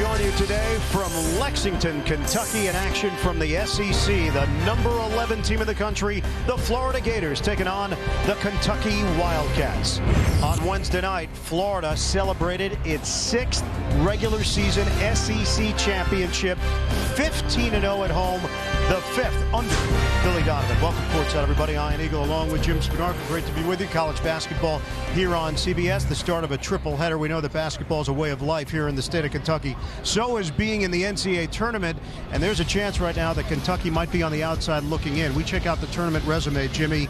join you today from Lexington, Kentucky, in action from the SEC. The number 11 team in the country, the Florida Gators, taking on the Kentucky Wildcats. On Wednesday night, Florida celebrated its sixth regular season SEC championship, 15-0 at home, the fifth under Billy Donovan. Welcome courtside, everybody. Ian Eagle along with Jim Spanarkel. Great to be with you. College basketball here on CBS, the start of a triple header. We know that basketball is a way of life here in the state of Kentucky. So is being in the NCAA tournament, and there's a chance right now that Kentucky might be on the outside looking in. We check out the tournament resume, Jimmy.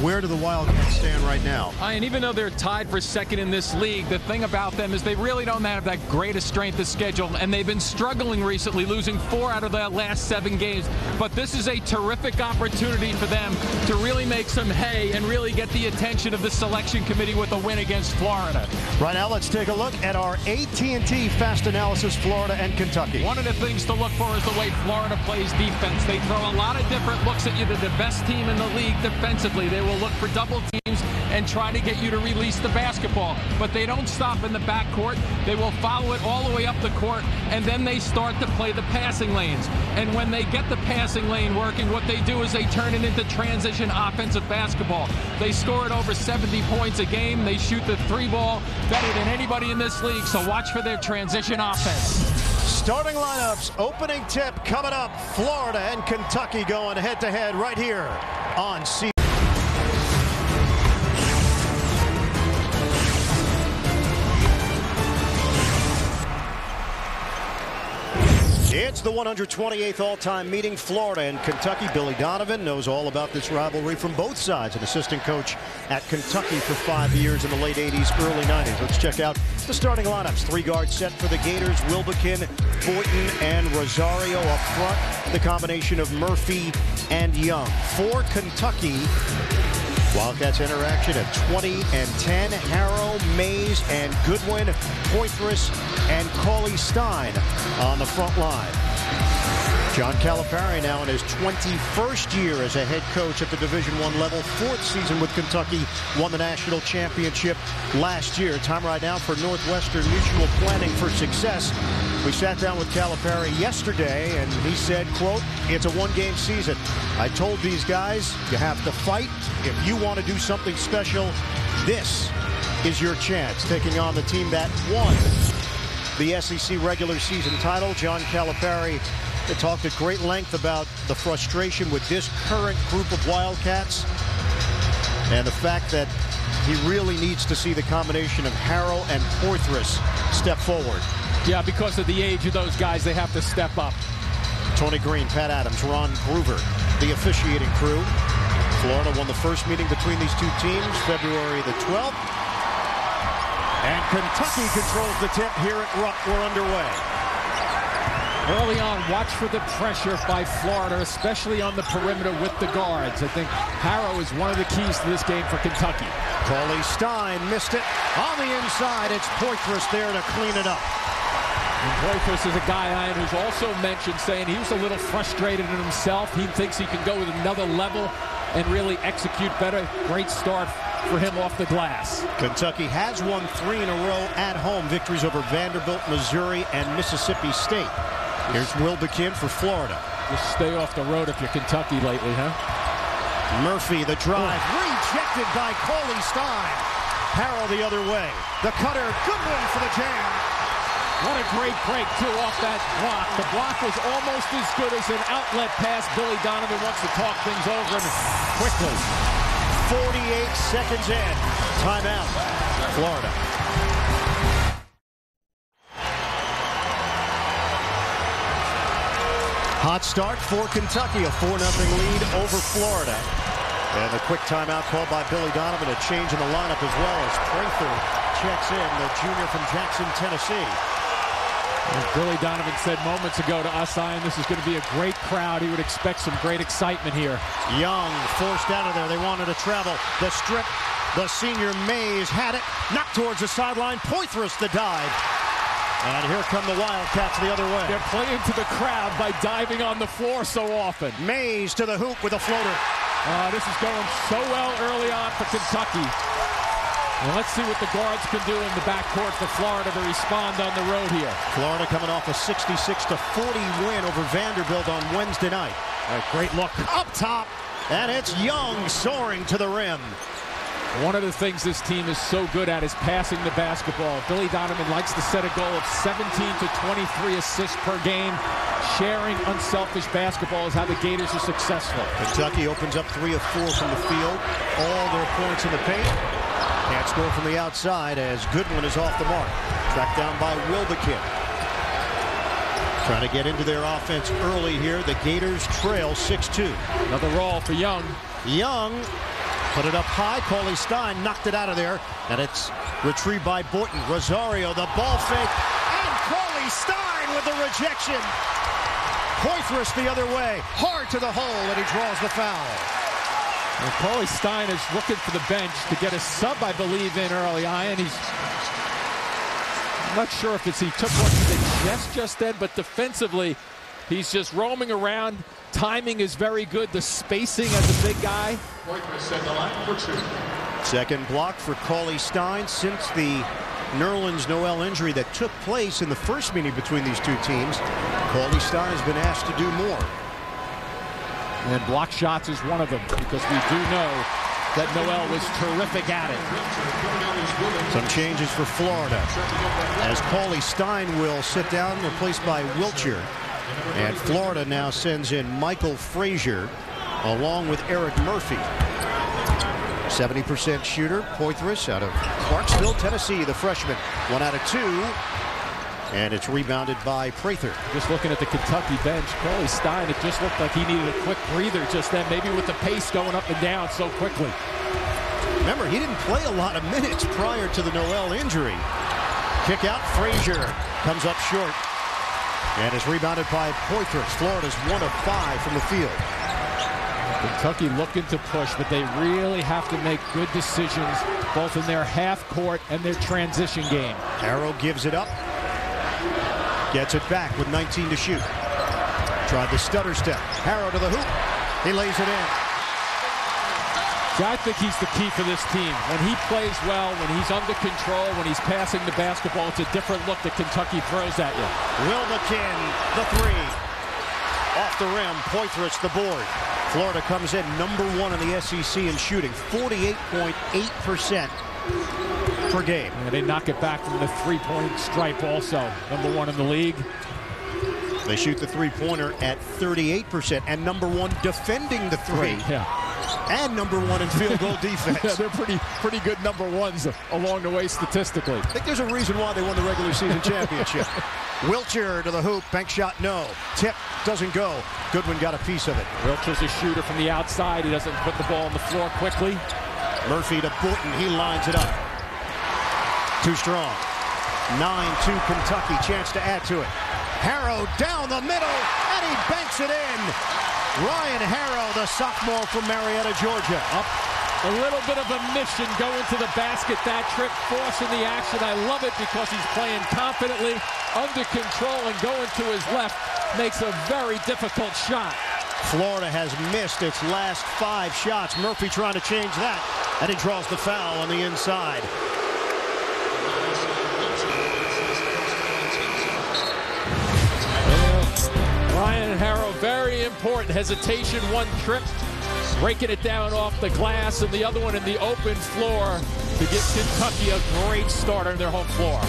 Where do the Wildcats stand right now? And even though they're tied for second in this league, the thing about them is they really don't have that greatest strength of schedule, and they've been struggling recently, losing four out of their last seven games. But this is a terrific opportunity for them to really make some hay and really get the attention of the selection committee with a win against Florida. Right now, let's take a look at our AT&T Fast Analysis, Florida and Kentucky. One of the things to look for is the way Florida plays defense. They throw a lot of different looks at you. They're the best team in the league defensively. They will look for double teams and try to get you to release the basketball. But they don't stop in the backcourt. They will follow it all the way up the court, and then they start to play the passing lanes. And when they get the passing lane working, what they do is they turn it into transition offensive basketball. They score it over 70 points a game. They shoot the three ball better than anybody in this league, so watch for their transition offense. Starting lineups, opening tip coming up. Florida and Kentucky going head to head right here on C. It's the 128th all-time meeting. Florida and Kentucky. Billy Donovan knows all about this rivalry from both sides. An assistant coach at Kentucky for five years in the late 80s, early 90s. Let's check out the starting lineups. Three guard set for the Gators. Wilbekin, Boynton, and Rosario up front. The combination of Murphy and Young. For Kentucky, Wildcats interaction at 20 and 10. Harrow, Mays, and Goodwin, Poythress, and Cauley Stein on the front line. John Calipari now in his 21st year as a head coach at the Division One level. Fourth season with Kentucky. Won the national championship last year. Time right now for Northwestern Mutual Planning for Success. We sat down with Calipari yesterday, and he said, quote, it's a one-game season. I told these guys, you have to fight. If you want to do something special, this is your chance. Taking on the team that won the SEC regular season title. John Calipari they talked at great length about the frustration with this current group of Wildcats and the fact that he really needs to see the combination of Harrow and Poythress step forward. Yeah, because of the age of those guys, they have to step up. Tony Green, Pat Adams, Ron Groover, the officiating crew. Florida won the first meeting between these two teams February the 12th. And Kentucky controls the tip here at Rupp. We're underway. Early on, watch for the pressure by Florida, especially on the perimeter with the guards. I think Harrow is one of the keys to this game for Kentucky. Cauley Stein missed it. On the inside, it's Poythress there to clean it up. And Poythress is a guy, Ian, who's also mentioned saying he was a little frustrated in himself. He thinks he can go with another level and really execute better. Great start for him off the glass. Kentucky has won three in a row at home. Victories over Vanderbilt, Missouri, and Mississippi State. Here's Wilbekin for Florida. Just stay off the road if you're Kentucky lately, huh? Murphy, the drive, oh. rejected by Cauley Stein. Harrow the other way. The cutter, good one for the jam. What a great break, too, off that block. The block was almost as good as an outlet pass. Billy Donovan wants to talk things over and quickly. 48 seconds in. Timeout. Florida. Hot start for Kentucky, a 4-0 lead over Florida. And the quick timeout called by Billy Donovan, a change in the lineup as well as Prather checks in, the junior from Jackson, Tennessee. As Billy Donovan said moments ago to us, Ian, this is going to be a great crowd. He would expect some great excitement here. Young forced out of there. They wanted to travel. The strip. The senior Mays had it. Knocked towards the sideline. Poythress the dive. And here come the Wildcats the other way. They're playing to the crowd by diving on the floor so often. Mays to the hoop with a floater. Uh, this is going so well early on for Kentucky. And let's see what the guards can do in the backcourt for Florida to respond on the road here. Florida coming off a 66 to 40 win over Vanderbilt on Wednesday night. great look. Up top, and it's Young soaring to the rim. One of the things this team is so good at is passing the basketball. Billy Donovan likes to set a goal of 17 to 23 assists per game. Sharing unselfish basketball is how the Gators are successful. Kentucky opens up three of four from the field. All their points in the paint. Can't score from the outside as Goodwin is off the mark. Tracked down by Wilbekin. Trying to get into their offense early here. The Gators trail 6-2. Another roll for Young. Young Put it up high. Cauley Stein knocked it out of there. And it's retrieved by Boynton. Rosario, the ball fake. And Cauley Stein with the rejection. Poythress the other way. Hard to the hole, and he draws the foul. Well, Cauley Stein is looking for the bench to get a sub, I believe, in early. And he's I'm not sure if it's he took one to the chest just then, but defensively, he's just roaming around. Timing is very good. The spacing as a big guy. Second block for Cauley Stein since the Nerlens Noel injury that took place in the first meeting between these two teams. Cauley Stein has been asked to do more. And block shots is one of them because we do know that Noel was terrific at it. Some changes for Florida as Cauley Stein will sit down replaced by Wiltjer. And Florida now sends in Michael Frazier along with Erik Murphy. 70% shooter, Poythress out of Clarksville, Tennessee, the freshman. One out of two. And it's rebounded by Prather. Just looking at the Kentucky bench, Cauley Stein, it just looked like he needed a quick breather just then, maybe with the pace going up and down so quickly. Remember, he didn't play a lot of minutes prior to the Noel injury. Kick out, Frazier comes up short. And is rebounded by Poythress. Florida's one of five from the field. Kentucky looking to push, but they really have to make good decisions both in their half court and their transition game. Harrow gives it up. Gets it back with 19 to shoot. Tried the stutter step. Harrow to the hoop. He lays it in. I think he's the key for this team. When he plays well, when he's under control, when he's passing the basketball, it's a different look that Kentucky throws at you. Wilbekin, the three. Off the rim, Poythress the board. Florida comes in number one in the SEC in shooting, 48.8% per game. And they knock it back from the three-point stripe also, number one in the league. They shoot the three-pointer at 38% and number one defending the three. Yeah and number one in field goal defense. yeah, they're pretty pretty good number ones along the way statistically. I think there's a reason why they won the regular season championship. Wiltjer to the hoop, bank shot no. Tip doesn't go. Goodwin got a piece of it. Wiltjer's a shooter from the outside. He doesn't put the ball on the floor quickly. Murphy to Boynton. He lines it up. Too strong. 9-2 Kentucky. Chance to add to it. Harrow down the middle, and he banks it in. Ryan Harrow, the sophomore from Marietta, Georgia. Up a little bit of a mission going to the basket that trip, forcing the action. I love it because he's playing confidently, under control, and going to his left makes a very difficult shot. Florida has missed its last five shots. Murphy trying to change that, and he draws the foul on the inside. Important. Hesitation, one trip, breaking it down off the glass, and the other one in the open floor to give Kentucky a great start on their home floor.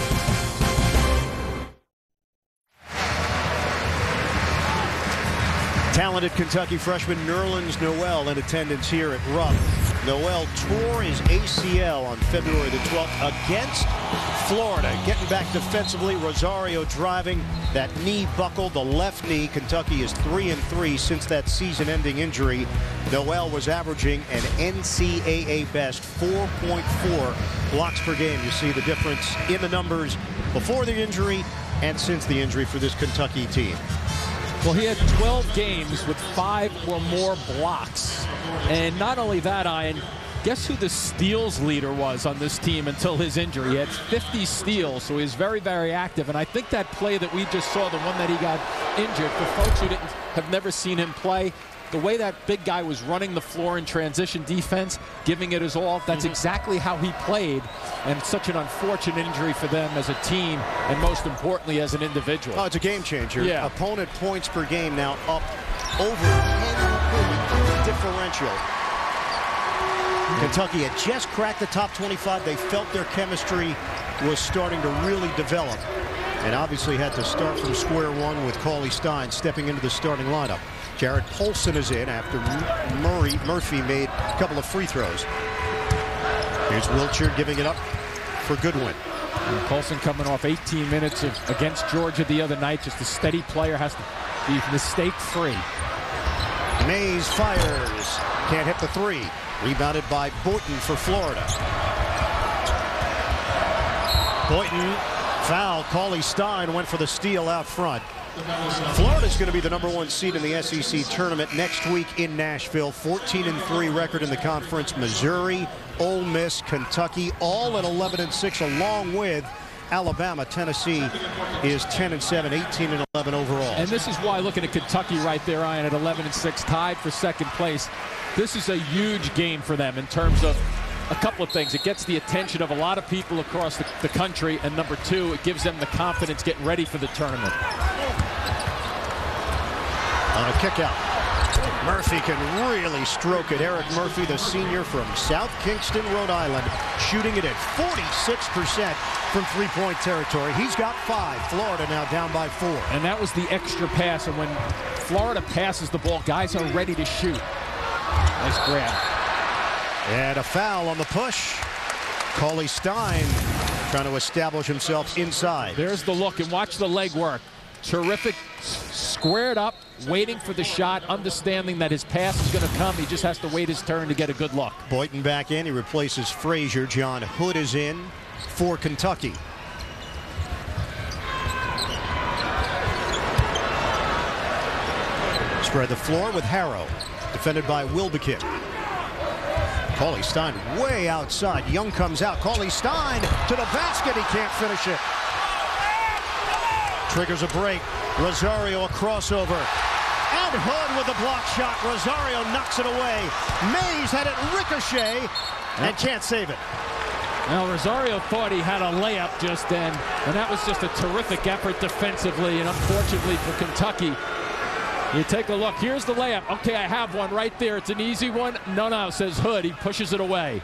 Talented Kentucky freshman Nerlens Noel in attendance here at Rupp. Noel tore his ACL on February the 12th against Florida. Getting back defensively, Rosario driving that knee buckle, the left knee. Kentucky is 3 and 3 since that season-ending injury. Noel was averaging an NCAA best 4.4 blocks per game. You see the difference in the numbers before the injury and since the injury for this Kentucky team. Well, he had 12 games with five or more blocks. And not only that, Ian, guess who the steals leader was on this team until his injury? He had 50 steals, so he was very, very active. And I think that play that we just saw, the one that he got injured, for folks who didn't have never seen him play, the way that big guy was running the floor in transition defense, giving it his all, that's mm-hmm. exactly how he played. And such an unfortunate injury for them as a team, and most importantly, as an individual. Oh, it's a game changer. Yeah. Opponent points per game now up over 10 differential. Kentucky had just cracked the top 25. They felt their chemistry was starting to really develop and obviously had to start from square one with Cauley Stein stepping into the starting lineup. Jarrod Polson is in after Murray Murphy made a couple of free throws. Here's Wiltjer giving it up for Goodwin. And coming off 18 minutes of, against Georgia the other night. Just a steady player has to be mistake free. Mays fires. Can't hit the three. Rebounded by Boynton for Florida. Boynton foul. Cauley Stein went for the steal out front. Florida's going to be the number one seed in the SEC tournament next week in Nashville. 14 and 3 record in the conference. Missouri, Ole Miss, Kentucky, all at 11 and 6, along with Alabama. Tennessee is 10 and 7, 18 and 11 overall. And this is why looking at Kentucky right there, Ian, at 11 and 6, tied for second place. This is a huge game for them in terms of a couple of things. It gets the attention of a lot of people across the, the country, and number two, it gives them the confidence getting ready for the tournament. On a kick out. Murphy can really stroke it. Erik Murphy, the senior from South Kingstown, Rhode Island, shooting it at 46% from three-point territory. He's got five. Florida now down by four. And that was the extra pass. And when Florida passes the ball, guys are ready to shoot. Nice grab. And a foul on the push. Cauley Stein trying to establish himself inside. There's the look, and watch the leg work. Terrific, squared up, waiting for the shot, understanding that his pass is going to come. He just has to wait his turn to get a good look. Boynton back in. He replaces Frazier. Jon Hood is in for Kentucky. Spread the floor with Harrow. Defended by Wilbekin. Cauley Stein way outside. Young comes out. Cauley Stein to the basket. He can't finish it. Triggers a break. Rosario a crossover. And Hood with a block shot. Rosario knocks it away. Mays had it ricochet and can't save it. Now Rosario thought he had a layup just then, and that was just a terrific effort defensively, and unfortunately for Kentucky, you take a look. Here's the layup. Okay, I have one right there. It's an easy one. No, no, says Hood. He pushes it away.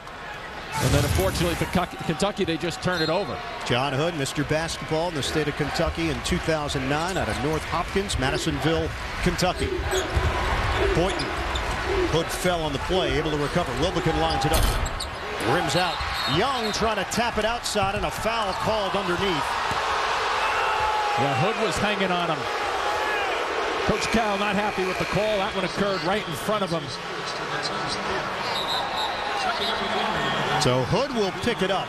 And then unfortunately for Kentucky, they just turn it over. Jon Hood, Mr. Basketball in the state of Kentucky in 2009 out of North Hopkins, Madisonville, Kentucky. Boynton. Hood fell on the play, able to recover. Wilbekin lines it up. Rims out. Young trying to tap it outside and a foul called underneath. Yeah, Hood was hanging on him. Coach Cal not happy with the call. That one occurred right in front of him. So Hood will pick it up.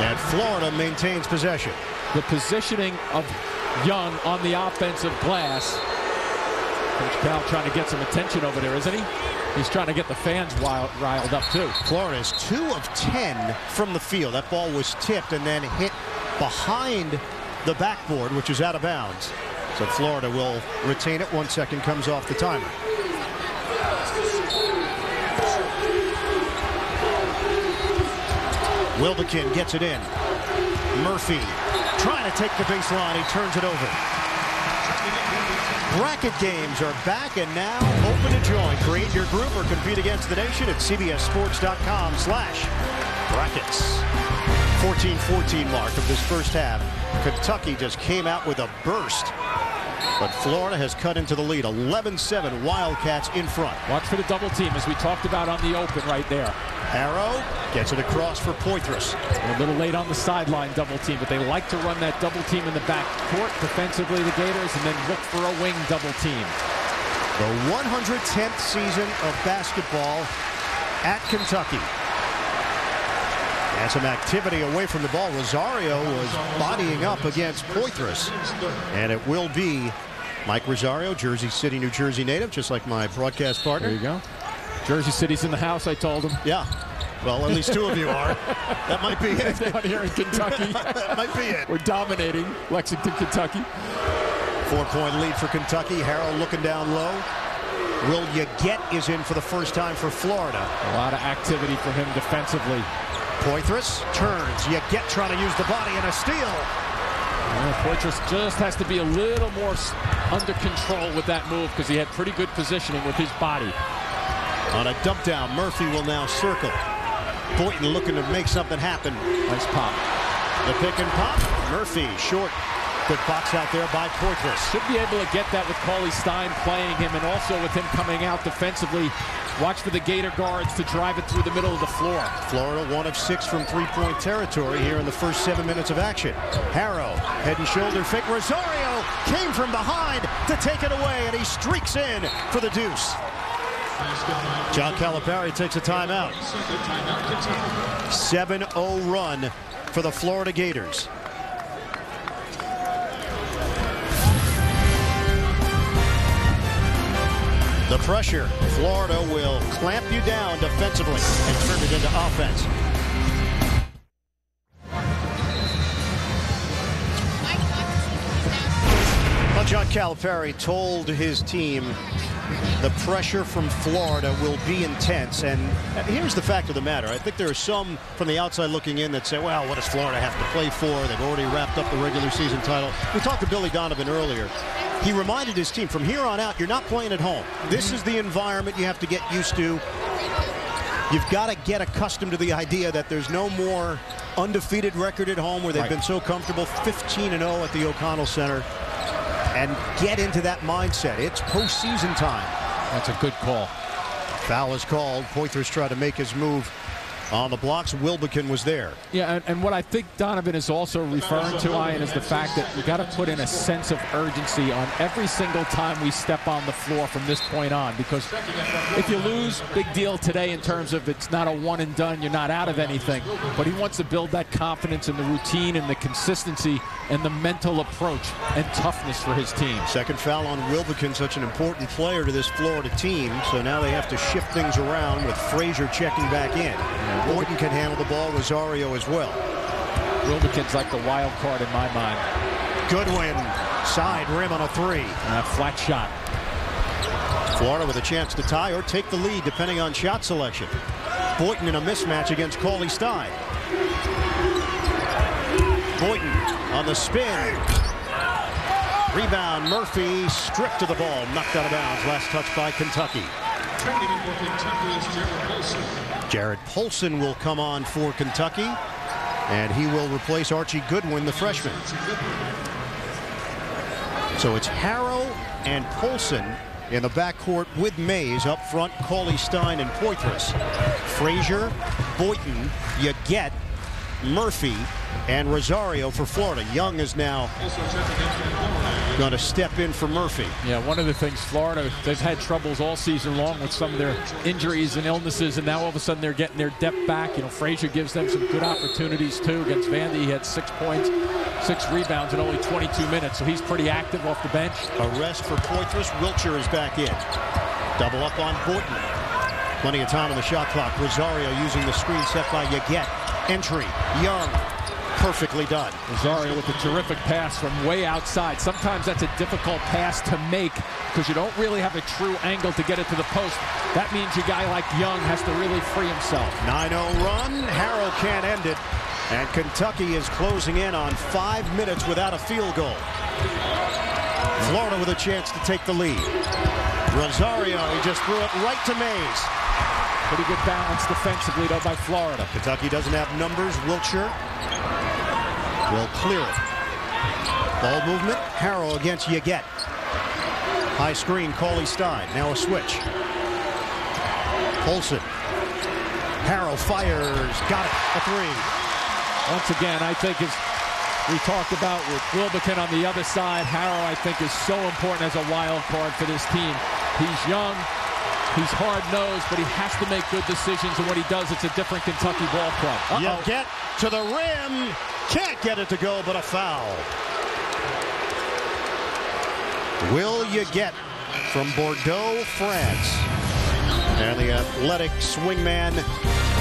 And Florida maintains possession. The positioning of Young on the offensive glass. Coach Cal trying to get some attention over there, isn't he? He's trying to get the fans wild, riled up, too. Florida is 2 of 10 from the field. That ball was tipped and then hit behind the backboard, which is out of bounds. So Florida will retain it. One second comes off the timer. Wilbekin gets it in. Murphy trying to take the baseline. He turns it over. Bracket games are back and now open to join. Create your group or compete against the nation at cbssports.com slash brackets. 14-14 mark of this first half. Kentucky just came out with a burst but Florida has cut into the lead. 11-7 Wildcats in front. Watch for the double team as we talked about on the open right there. Harrow gets it across for Poythress. A little late on the sideline double team, but they like to run that double team in the back court defensively, the Gators, and then look for a wing double team. The 110th season of basketball at Kentucky. And some activity away from the ball. Rosario was bodying up against Poythress. And it will be Mike Rosario, Jersey City, New Jersey native, just like my broadcast partner. There you go. Jersey City's in the house, I told him. Yeah. Well, at least two of you are. That might be it. Down here in Kentucky. that might be it. We're dominating Lexington, Kentucky. Four-point lead for Kentucky. Harrow looking down low. Will you get is in for the first time for Florida. A lot of activity for him defensively. Poythress turns. You get trying to use the body and a steal. Well, Poythress just has to be a little more under control with that move because he had pretty good positioning with his body. On a dump down, Murphy will now circle. Boynton looking to make something happen. Nice pop. The pick and pop. Murphy short. Good box out there by Poythress. Should be able to get that with Cauley Stein playing him and also with him coming out defensively. Watch for the Gator guards to drive it through the middle of the floor. Florida one of six from three-point territory here in the first seven minutes of action. Harrow, head and shoulder fake. Rosario came from behind to take it away, and he streaks in for the deuce. John Calipari takes a timeout. 7-0 run for the Florida Gators. The pressure. Florida will clamp you down defensively and turn it into offense. John Calipari told his team the pressure from Florida will be intense. And here's the fact of the matter. I think there are some from the outside looking in that say, well, what does Florida have to play for? They've already wrapped up the regular season title. We talked to Billy Donovan earlier. He reminded his team, from here on out, you're not playing at home. This is the environment you have to get used to. You've got to get accustomed to the idea that there's no more undefeated record at home where they've right. been so comfortable, 15-0 at the O'Connell Center, and get into that mindset. It's postseason time. That's a good call. Foul is called. Poythress tried to make his move on the blocks. Wilbekin was there. Yeah, and, and, what I think Donovan is also referring to, Ian, is the fact that we got to put in a sense of urgency on every single time we step on the floor from this point on. Because if you lose, big deal today in terms of it's not a one and done, you're not out of anything. But he wants to build that confidence in the routine and the consistency and the mental approach and toughness for his team. Second foul on Wilbekin, such an important player to this Florida team. So now they have to shift things around with Frazier checking back in. Yeah, Boynton can handle the ball, Rosario as well. Wilbekin's like the wild card in my mind. Goodwin, side rim on a three. And a flat shot. Florida with a chance to tie or take the lead depending on shot selection. Boynton in a mismatch against Cauley Stein. Boynton on the spin. Rebound, Murphy stripped to the ball, knocked out of bounds. Last touch by Kentucky. Jarrod Polson will come on for Kentucky, and he will replace Archie Goodwin, the freshman. So it's Harrow and Polson in the backcourt with Mays up front, Cauley Stein and Poythress. Frazier, Boynton, you get Murphy, and Rosario for Florida. Young is now going to step in for Murphy. Yeah, one of the things Florida, they've had troubles all season long with some of their injuries and illnesses, and now all of a sudden they're getting their depth back. You know, Frazier gives them some good opportunities too against Vandy. He had six points, six rebounds in only 22 minutes, so he's pretty active off the bench. A rest for Poythress. Wiltjer is back in. Double up on Boynton. Plenty of time on the shot clock. Rosario using the screen set by Yeguete. Entry. Young perfectly done. Rosario with a terrific pass from way outside. Sometimes that's a difficult pass to make because you don't really have a true angle to get it to the post. That means a guy like Young has to really free himself. 9-0 run. Harrow can't end it. And Kentucky is closing in on five minutes without a field goal. Florida with a chance to take the lead. Rosario, he just threw it right to Mays. Pretty good balance defensively, though, by Florida. Kentucky doesn't have numbers. Wiltjer will clear it. Ball movement. Harrow against Yeguete. High screen, Cauley Stein. Now a switch. Polson. Harrow fires. Got it. A three. Once again, I think as we talked about with Wilbekin on the other side, Harrow, I think, is so important as a wild card for this team. He's young. He's hard-nosed, but he has to make good decisions, and what he does, it's a different Kentucky ball club. Uh -oh. You get to the rim. Can't get it to go, but a foul. Will Yeguete from Bordeaux, France? And the athletic swingman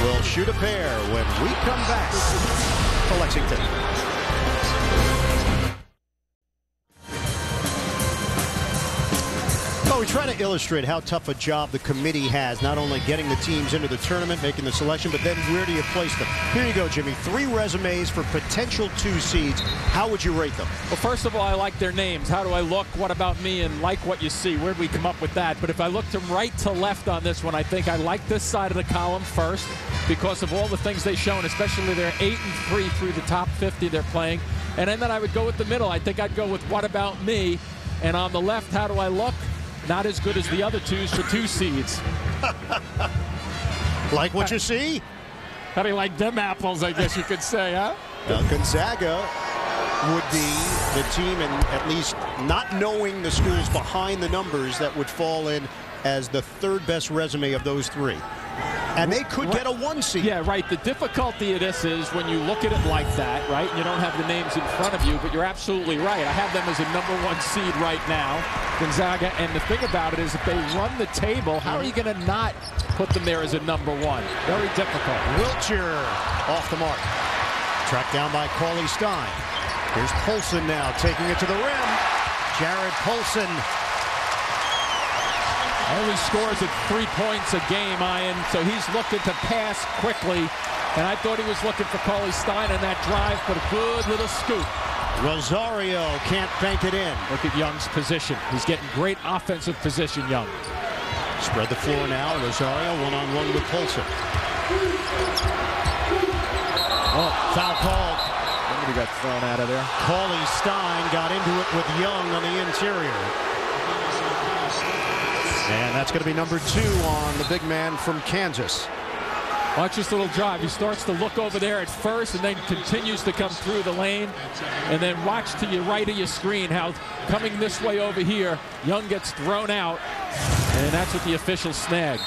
will shoot a pair when we come back to Lexington. We try to illustrate how tough a job the committee has, not only getting the teams into the tournament, making the selection, but then where do you place them? Here you go, Jimmy. Three resumes for potential two seeds. How would you rate them? Well, first of all, I like their names. How do I look? What about me? And like what you see. Where'd we come up with that? But if I looked from right to left on this one, I think I like this side of the column first because of all the things they've shown, especially their 8 and 3 through the top 50 they're playing. And then I would go with the middle. I think I'd go with what about me? And on the left, how do I look? Not as good as the other twos for two seeds. like what you see? How do you like them apples, I guess you could say, huh? Well, Gonzaga would be the team, and at least not knowing the schools behind the numbers, that would fall in as the third best resume of those three. And they could get a one seed. Yeah, right. The difficulty of this is when you look at it like that, right? And you don't have the names in front of you, but you're absolutely right. I have them as a number one seed right now, Gonzaga. And the thing about it is if they run the table, how are you going to not put them there as a number one? Very difficult. Wiltjer off the mark. Tracked down by Cauley Stein. Here's Polson now taking it to the rim. Jarrod Polson only scores at three points a game, Ian, so he's looking to pass quickly. And I thought he was looking for Cauley Stein on that drive, but a good little scoop. Rosario can't bank it in. Look at Young's position. He's getting great offensive position, Young. Spread the floor now. Rosario one-on-one -on -one with Polson. Oh, foul called. Somebody got thrown out of there. Cauley Stein got into it with Young on the interior. And that's going to be number two on the big man from Kansas. Watch this little drive. He starts to look over there at first and then continues to come through the lane. And then watch to your right of your screen how coming this way over here, Young gets thrown out. And that's what the officials snag.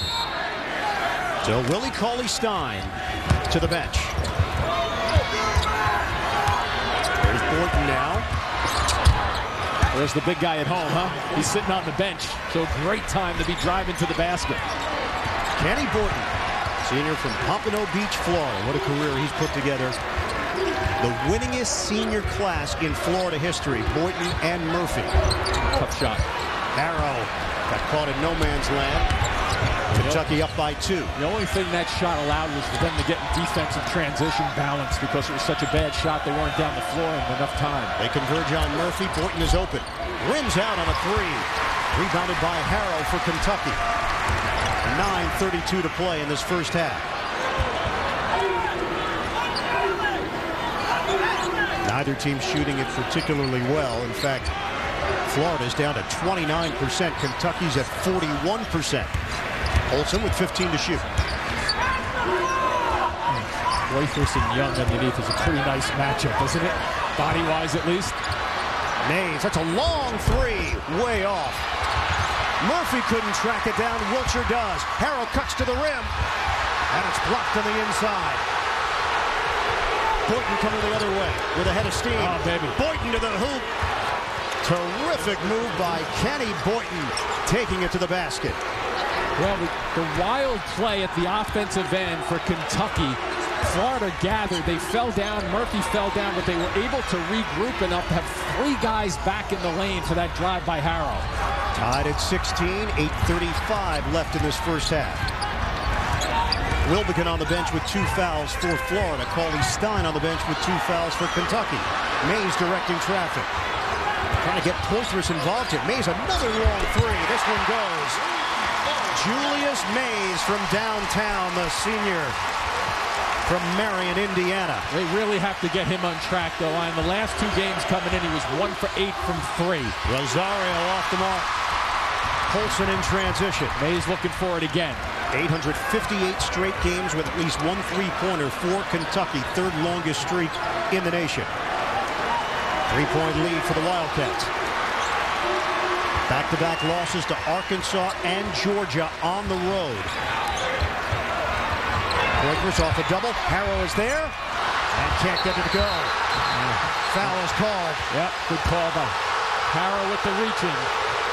So Willie Cauley Stein to the bench. There's the big guy at home, huh? He's sitting on the bench. So great time to be driving to the basket. Kenny Boynton, senior from Pompano Beach, Florida. What a career he's put together. The winningest senior class in Florida history, Boynton and Murphy. Tough shot. Harrow got caught in no man's land. Kentucky up by two. The only thing that shot allowed was for them to get in defensive transition balance because it was such a bad shot they weren't down the floor in enough time. They converge on Murphy. Boynton is open. Rims out on a three. Rebounded by Harrow for Kentucky. 9.32 to play in this first half. Neither team shooting it particularly well. In fact, Florida's down to 29%. Kentucky's at 41%. Olson with 15 to shoot. Hmm. Waythus and Young underneath is a pretty nice matchup, isn't it? Body-wise, at least. Mays, that's a long three, way off. Murphy couldn't track it down. Wiltjer does. Harrow cuts to the rim, and it's blocked on the inside. Boynton coming the other way with a head of steam. Oh, baby. Boynton to the hoop. Terrific move by Kenny Boynton, taking it to the basket. Well, the, the, wild play at the offensive end for Kentucky. Florida gathered. They fell down. Murphy fell down, but they were able to regroup enough to have three guys back in the lane for that drive by Harrow. Tied at 16, 8.35 left in this first half. Wilbekin on the bench with two fouls for Florida. Cauley Stein on the bench with two fouls for Kentucky. Mays directing traffic. Trying to get Poythress involved here. Mays another long three. This one goes. Julius Mays from downtown, the senior from Marion, Indiana. They really have to get him on track, though. In the last two games coming in, he was one for eight from three. Rosario off the mark. Polson in transition. Mays looking for it again. 858 straight games with at least one three-pointer for Kentucky, third longest streak in the nation. Three-point lead for the Wildcats. Back-to-back -back losses to Arkansas and Georgia on the road. Breakers off a double. Harrow is there and can't get it to go. Foul is called. Yep, good call by Harrow with the reaching.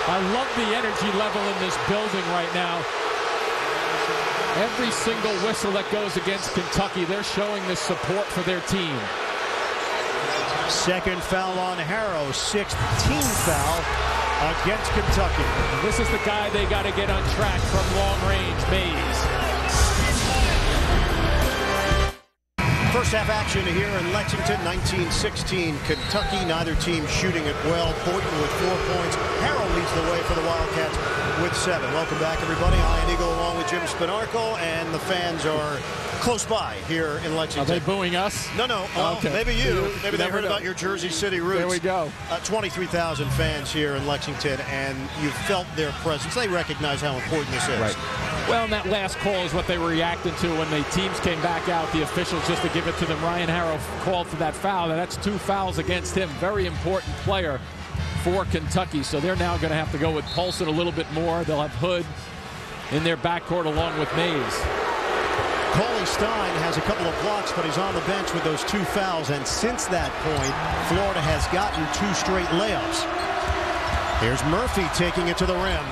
I love the energy level in this building right now. Every single whistle that goes against Kentucky, they're showing the support for their team. Second foul on Harrow, sixth team foul against Kentucky. This is the guy they got to get on track from long range, Mays. First half action here in Lexington, 1916, Kentucky. Neither team shooting it well. Boynton with four points. Harrow leads the way for the Wildcats with seven. Welcome back, everybody. Ian Eagle along with Jim Spanarkel, and the fans are close by here in Lexington. Are they booing us? No, no. Well, okay. Maybe you. Maybe they heard know. about your Jersey City roots. There we go. Uh, 23,000 fans here in Lexington, and you felt their presence. They recognize how important this is. Right. Well, and that last call is what they were reacting to when the teams came back out, the officials, just to give it to them. Ryan Harrow called for that foul, and that's two fouls against him. Very important player for Kentucky. So they're now going to have to go with Polson a little bit more. They'll have Hood in their backcourt along with Mays. Cauley Stein has a couple of blocks, but he's on the bench with those two fouls. And since that point, Florida has gotten two straight layups. Here's Murphy taking it to the rim.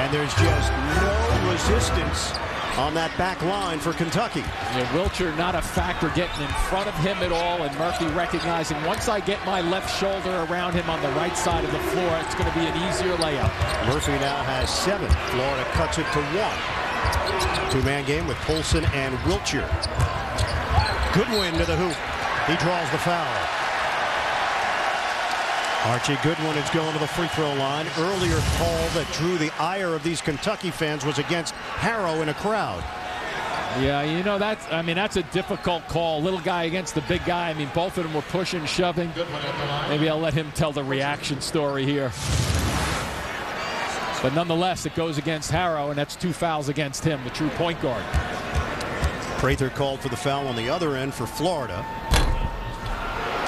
And there's just no resistance on that back line for Kentucky. Yeah, Wiltjer not a factor getting in front of him at all, and Murphy recognizing once I get my left shoulder around him on the right side of the floor, it's going to be an easier layup. Murphy now has seven. Florida cuts it to one. Two-man game with Polson and Wiltjer. Goodwin to the hoop. He draws the foul. Archie Goodwin is going to the free throw line. Earlier call that drew the ire of these Kentucky fans was against Harrow in a crowd. Yeah, you know that's I mean that's a difficult call. Little guy against the big guy. I mean both of them were pushing, shoving. Maybe I'll let him tell the reaction story here. But nonetheless, it goes against Harrow, and that's two fouls against him, the true point guard. Prather called for the foul on the other end for Florida.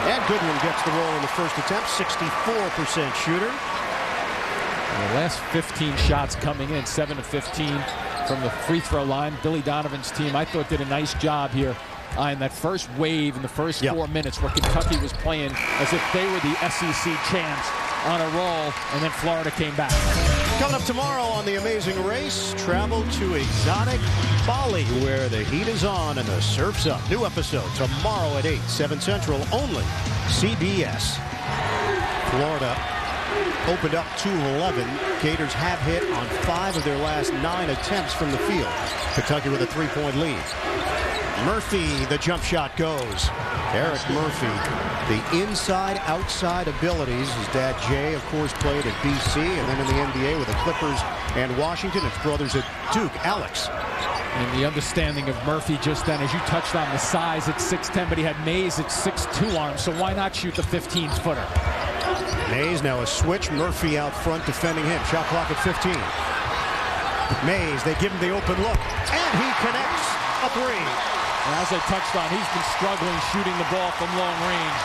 And Goodwin gets the roll in the first attempt, 64% shooter. And the last 15 shots coming in, 7 to 15 from the free throw line. Billy Donovan's team, I thought, did a nice job here uh, in that first wave in the first Yep. four minutes where Kentucky was playing as if they were the SEC champs on a roll, and then Florida came back. Coming up tomorrow on The Amazing Race, travel to exotic Bali where the heat is on and the surf's up. New episode tomorrow at 8, 7 Central, only CBS. Florida opened up 2-11. Gators have hit on five of their last nine attempts from the field. Kentucky with a three-point lead. Murphy, the jump shot goes. Erik Murphy, the inside-outside abilities. His dad, Jay, of course, played at BC and then in the NBA with the Clippers and Washington. His brothers at Duke, Alex. And the understanding of Murphy just then, as you touched on the size at 6'10", but he had Mays at 6'2 arms, so why not shoot the 15-footer? Mays now a switch. Murphy out front defending him. Shot clock at 15. Mays, they give him the open look, and he connects a three. And as I touched on, he's been struggling shooting the ball from long range.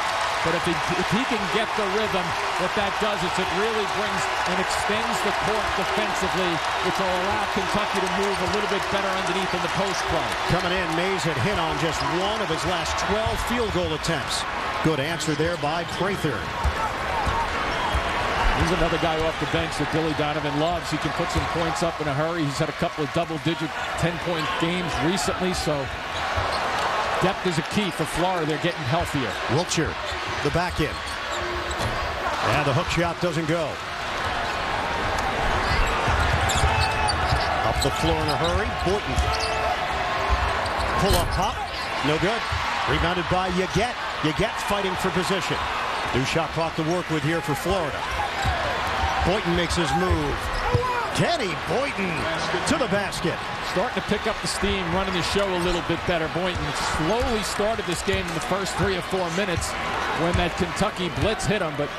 But if he, if he can get the rhythm, what that does is it really brings and extends the court defensively, which will allow Kentucky to move a little bit better underneath in the post play. Coming in, Mays had hit on just one of his last 12 field goal attempts. Good answer there by Prather. He's another guy off the bench that Billy Donovan loves. He can put some points up in a hurry. He's had a couple of double-digit 10-point games recently, so depth is a key for Florida. They're getting healthier. Wiltjer, the back end. And the hook shot doesn't go. Up the floor in a hurry. Boynton. Pull up pop. No good. Rebounded by Yeguete. Yeguete fighting for position. New shot clock to work with here for Florida. Boynton makes his move. Kenny Boynton to the basket. Starting to pick up the steam, running the show a little bit better. Boynton slowly started this game in the first three or four minutes when that Kentucky blitz hit him, but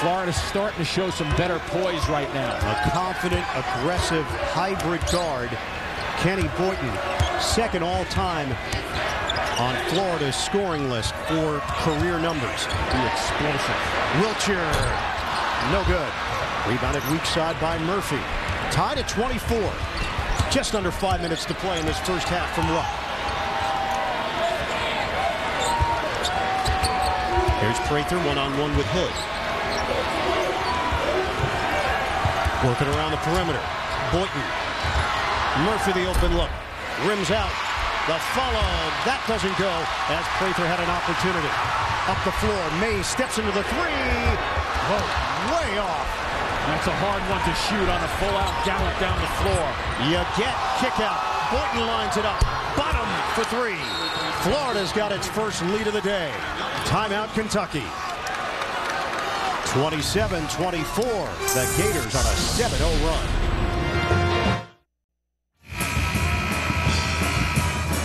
Florida's starting to show some better poise right now. A confident, aggressive, hybrid guard. Kenny Boynton, second all-time on Florida's scoring list for career numbers. The explosive. Wiltjer, no good. Rebounded weak side by Murphy. Tied at 24. Just under five minutes to play in this first half from Rupp. Here's Prather one-on-one with Hood. Working around the perimeter. Boynton. Murphy the open look. Rims out. The follow. That doesn't go as Prather had an opportunity. up the floor. Mays steps into the three. Oh, way off. That's a hard one to shoot on a full-out gallop down the floor. You get kick out. Boynton lines it up. Bottom for three. Florida's got its first lead of the day. Timeout, Kentucky. 27-24. The Gators on a 7-0 run.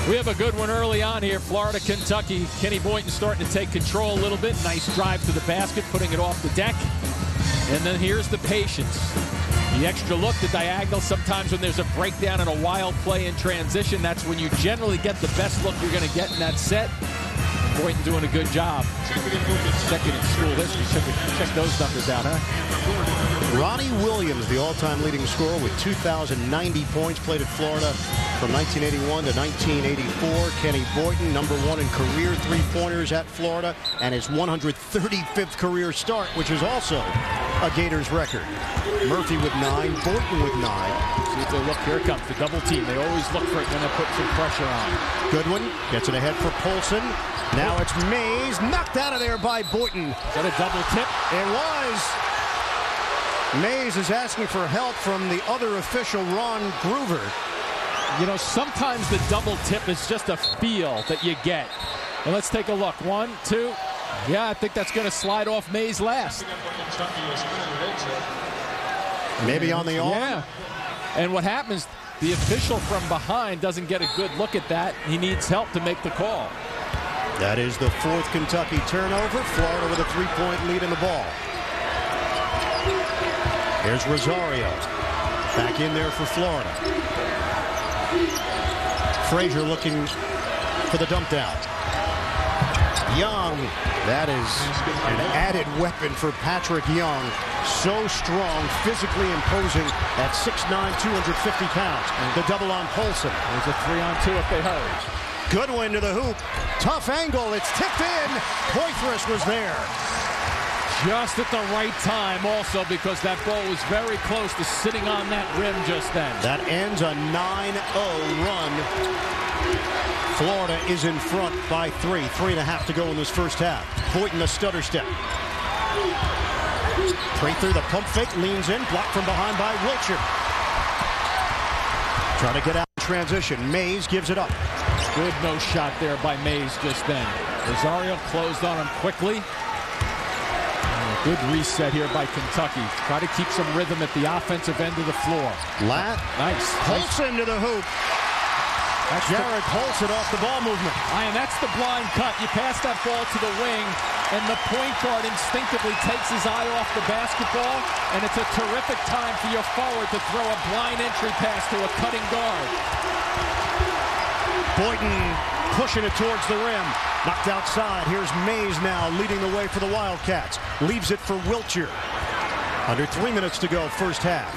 We have a good one early on here. Florida, Kentucky. Kenny Boynton starting to take control a little bit. Nice drive to the basket, putting it off the deck. And then here's the patience. The extra look, the diagonal. Sometimes when there's a breakdown and a wild play in transition, that's when you generally get the best look you're going to get in that set. Boynton doing a good job. Second in school history. Check, check those numbers out, huh? Ronnie Williams, the all-time leading scorer with 2,090 points, played at Florida from 1981 to 1984. Kenny Boynton, number one in career three-pointers at Florida, and his 135th career start, which is also Gators record. Murphy with nine, Boynton with nine. See if they look, here it comes, the double team. They always look for it when they put some pressure on. Goodwin gets it ahead for Polson. Now it's Mays, knocked out of there by Boynton. Is that a double tip? It was. Mays is asking for help from the other official, Ron Groover. You know, sometimes the double tip is just a feel that you get. And let's take a look. One, two. Yeah, I think that's going to slide off Mays last. Maybe on the arm. Yeah. And what happens, the official from behind doesn't get a good look at that. He needs help to make the call. That is the fourth Kentucky turnover. Florida with a three-point lead in the ball. Here's Rosario. Back in there for Florida. Frazier looking for the dump down. Young. That is an added weapon for Patrick Young. So strong, physically imposing at 6'9", 250 pounds. The double on Polson. There's a three on two if they hurry. Goodwin to the hoop. Tough angle. It's tipped in. Poythress was there. Just at the right time also because that ball was very close to sitting on that rim just then. That ends a 9-0 run. Florida is in front by three. Three and a half to go in this first half. Boynton a stutter step. Prather the pump fake leans in. Blocked from behind by Wiltjer. Trying to get out transition. Mays gives it up. Good no shot there by Mays just then. Rosario closed on him quickly. Good reset here by Kentucky. Try to keep some rhythm at the offensive end of the floor. Lat. Nice. Polson to the hoop. That's Jarrod Polson off the ball movement. Ian, that's the blind cut. You pass that ball to the wing, and the point guard instinctively takes his eye off the basketball, and it's a terrific time for your forward to throw a blind entry pass to a cutting guard. Boynton pushing it towards the rim. Knocked outside. Here's Mays now leading the way for the Wildcats. Leaves it for Wiltjer. Under three minutes to go, first half.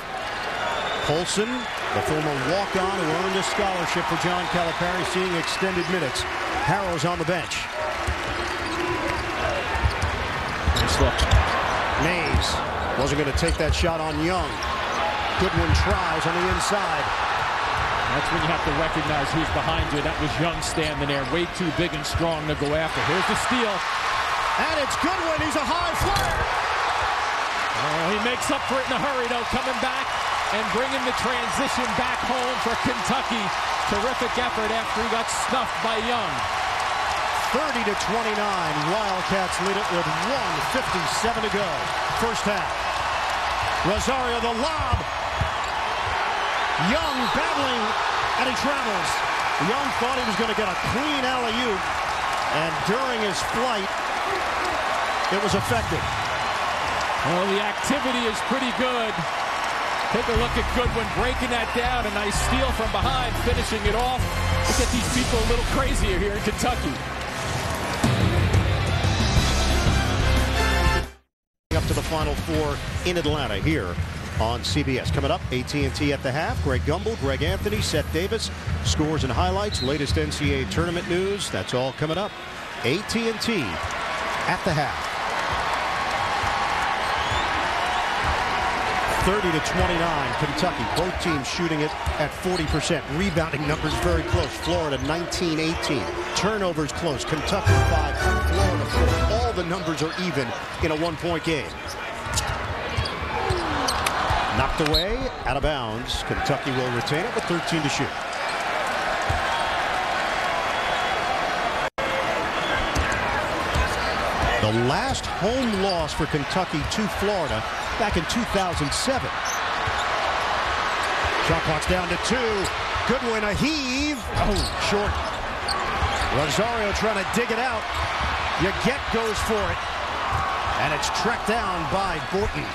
Polson, the former walk-on who earned a scholarship for John Calipari, seeing extended minutes. Harrow's on the bench. Nice look. Mays wasn't going to take that shot on Young. Goodwin tries on the inside. That's when you have to recognize who's behind you. That was Young standing there, way too big and strong to go after. Here's the steal. And it's Goodwin. He's a high flyer. Oh, he makes up for it in a hurry, though, coming back and bringing the transition back home for Kentucky. Terrific effort after he got snuffed by Young. 30 to 29. Wildcats lead it with 157 to go. First half. Rosario the lob. Young battling, and he travels. Young thought he was going to get a clean alley-oop, and during his flight, it was effective. Well, the activity is pretty good. Take a look at Goodwin breaking that down. A nice steal from behind, finishing it off. To get these people a little crazier here in Kentucky. Up to the Final Four in Atlanta here on CBS. Coming up, AT&T at the half. Greg Gumbel, Greg Anthony, Seth Davis. Scores and highlights, latest NCAA tournament news. That's all coming up. AT&T at the half. 30 to 29, Kentucky. Both teams shooting it at 40%. Rebounding numbers very close. Florida 19-18. Turnovers close. Kentucky 5, Florida 4. All the numbers are even in a one-point game. Knocked away, out of bounds. Kentucky will retain it with 13 to shoot. The last home loss for Kentucky to Florida back in 2007. Shot clock's down to two. Goodwin a heave. Oh, short. Rosario trying to dig it out. Yeguete goes for it. And it's tracked down by Boynton.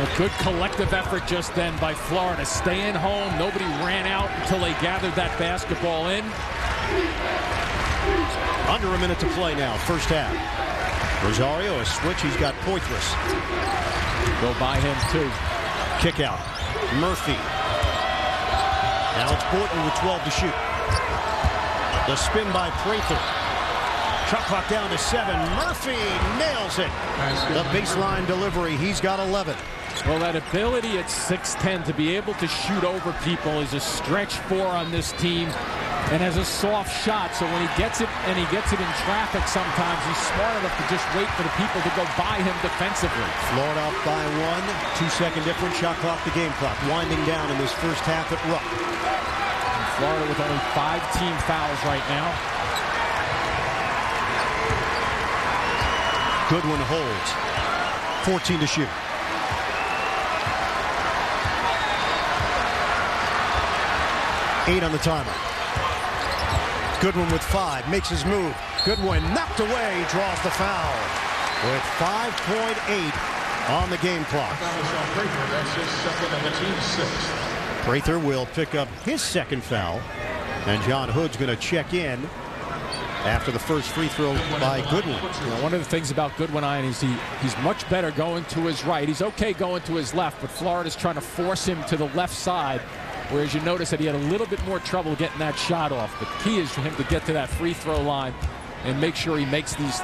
A good collective effort just then by Florida. Staying home. Nobody ran out until they gathered that basketball in. Under a minute to play now, first half. Rosario, a switch. He's got Poythress. Go by him, too. Kick out. Murphy. Now it's Boynton with 12 to shoot. The spin by Prather. Shot clock down to seven. Murphy nails it. The baseline delivery. He's got 11. Well, that ability at 6'10 to be able to shoot over people is a stretch four on this team and has a soft shot. So when he gets it and he gets it in traffic sometimes, he's smart enough to just wait for the people to go by him defensively. Florida up by one. Two-second difference. Shot clock, the game clock. Winding down in this first half at Rupp. And Florida with only five team fouls right now. Goodwin holds. 14 to shoot. Eight on the timer. Goodwin with five, makes his move. Goodwin knocked away, draws the foul. With 5.8 on the game clock. Prather will pick up his second foul. And Jon Hood's going to check in after the first free throw by Goodwin. You know, one of the things about Goodwin Iron is he he's much better going to his right. He's okay going to his left, but Florida's trying to force him to the left side. Whereas you notice that he had a little bit more trouble getting that shot off. The key is for him to get to that free throw line and make sure he makes these.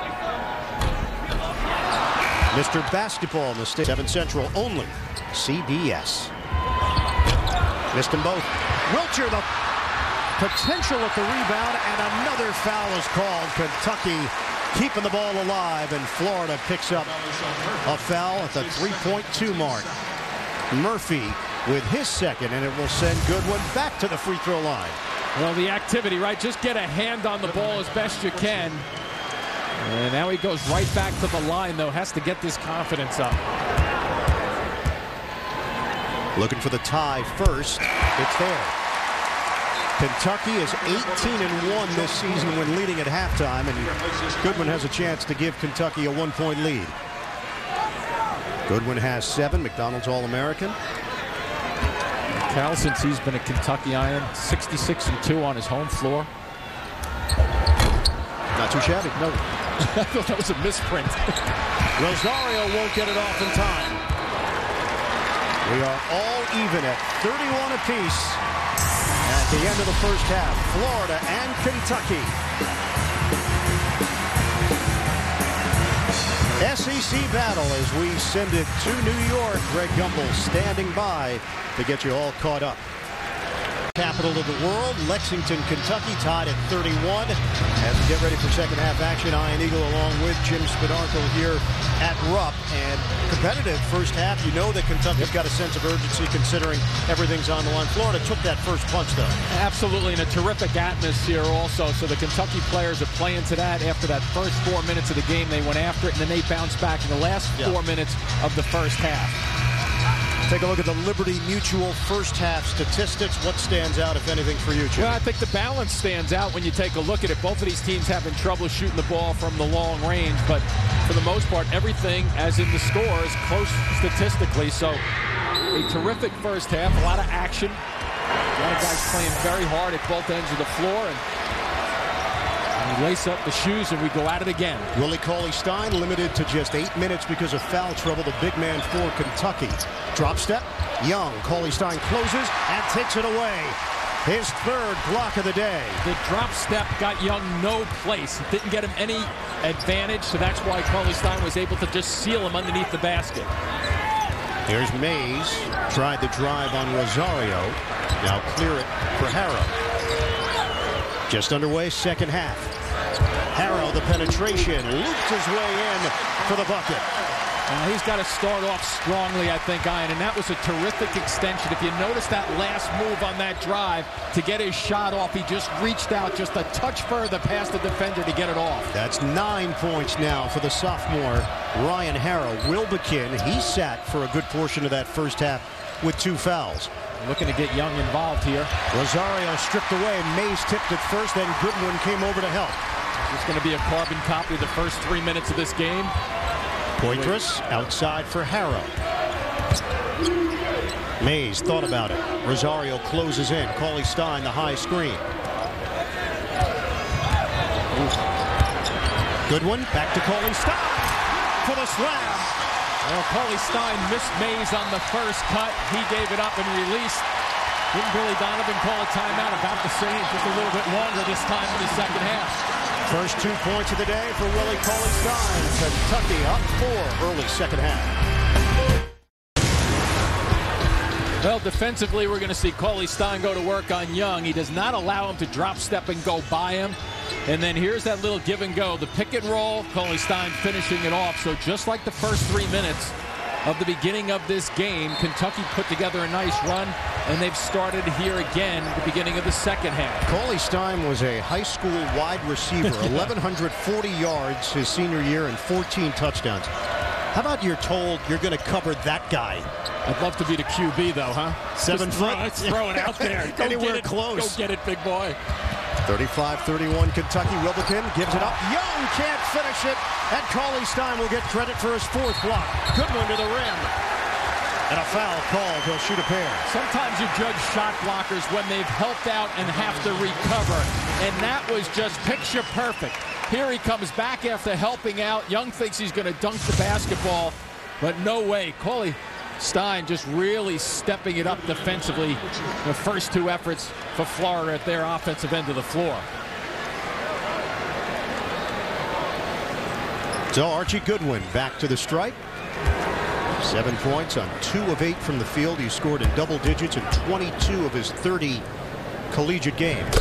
Mr. Basketball in the state. 7 Central only. CBS. Missed them both. Wiltjer, the potential at the rebound, and another foul is called. Kentucky keeping the ball alive, and Florida picks up a foul at the 3.2 mark. Murphy with his second, and it will send Goodwin back to the free throw line. Well, the activity, right? Just get a hand on the ball as best you can. And now he goes right back to the line, though. Has to get this confidence up. Looking for the tie first. It's there. Kentucky is 18 and 1 this season when leading at halftime, and Goodwin has a chance to give Kentucky a one-point lead. Goodwin has seven. McDonald's All-American. Cal, since he's been a Kentucky Iron, 66 and 2 on his home floor. Not too shabby. No, I thought that was a misprint. Rosario won't get it off in time. We are all even at 31 apiece at the end of the first half. Florida and Kentucky. SEC battle as we send it to New York. Greg Gumbel standing by to get you all caught up. Capital of the world, Lexington, Kentucky, tied at 31. As we get ready for second half action, Ian Eagle along with Jim Spanarkel here at Rupp. And competitive first half. You know that Kentucky's got a sense of urgency considering everything's on the line. Florida took that first punch, though. Absolutely, and a terrific atmosphere also. So the Kentucky players are playing to that. After that first four minutes of the game, they went after it, and then they bounced back in the last four minutes of the first half. Take a look at the Liberty Mutual first half statistics. What stands out, if anything, for you, Jim? Well, I think the balance stands out when you take a look at it. Both of these teams having trouble shooting the ball from the long range, but for the most part, everything, as in the scores, close statistically. So a terrific first half, a lot of action. A lot of guys playing very hard at both ends of the floor. And we lace up the shoes and we go at it again. Willie Cauley Stein limited to just eight minutes because of foul trouble. The big man for Kentucky. Drop step. Young. Cauley Stein closes and takes it away. His third block of the day. The drop step got Young no place. It didn't get him any advantage, so that's why Cauley Stein was able to just seal him underneath the basket. Here's Mays. Tried the drive on Rosario. Now clear it for Harrow. Just underway, second half. Harrow, the penetration, loops his way in for the bucket. He's got to start off strongly, I think, Ian, and that was a terrific extension. If you notice that last move on that drive to get his shot off, he just reached out just a touch further past the defender to get it off. That's nine points now for the sophomore, Ryan Harrow. Wilbekin, he sat for a good portion of that first half with two fouls. Looking to get Young involved here. Rosario stripped away. Mays tipped it first, then Goodwin came over to help. It's going to be a carbon copy of the first three minutes of this game. Poythress outside for Harrow. Mays thought about it. Rosario closes in. Cauley Stein the high screen. Goodwin back to Cauley Stein for the slam. Well, Cauley Stein missed Mays on the first cut. He gave it up and released. Didn't Billy Donovan call a timeout about the same, just a little bit longer this time in the second half. First two points of the day for Willie Cauley Stein. Kentucky up four early second half. Well, defensively, we're going to see Cauley Stein go to work on Young. He does not allow him to drop step and go by him. And then here's that little give and go. The pick and roll, Cauley Stein finishing it off. So just like the first three minutes, of the beginning of this game. Kentucky put together a nice run, and they've started here again the beginning of the second half. Cauley Stein was a high school wide receiver, 1,140 yards his senior year and 14 touchdowns. How about you're told you're going to cover that guy? I'd love to be the QB, though, huh? Seven Just foot? Throw, let's throw it out there. Go Anywhere get it. close. Go get it, big boy. 35-31 Kentucky. Wilbekin gives it up. Young can't finish it. And Cauley Stein will get credit for his fourth block. Good one to the rim. And a foul called. He'll shoot a pair. Sometimes you judge shot blockers when they've helped out and have to recover. And that was just picture perfect. Here he comes back after helping out. Young thinks he's going to dunk the basketball, but no way. Cauley Stein just really stepping it up defensively. The first two efforts for Florida at their offensive end of the floor. So Archie Goodwin back to the strike. Seven points on two of eight from the field. He scored in double digits in 22 of his 30 collegiate games.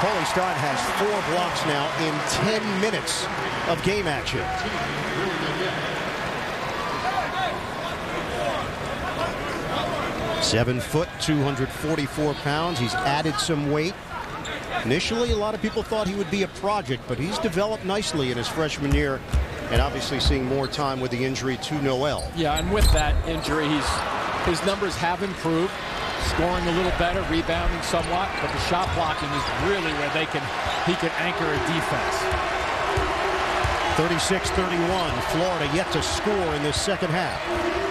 Cauley Stein has four blocks now in 10 minutes of game action. Seven foot, 244 pounds. He's added some weight. Initially, a lot of people thought he would be a project, but he's developed nicely in his freshman year and obviously seeing more time with the injury to Noel. Yeah, and with that injury, he's his numbers have improved, scoring a little better, rebounding somewhat, but the shot blocking is really where they can he can anchor a defense. 36-31, Florida yet to score in this second half.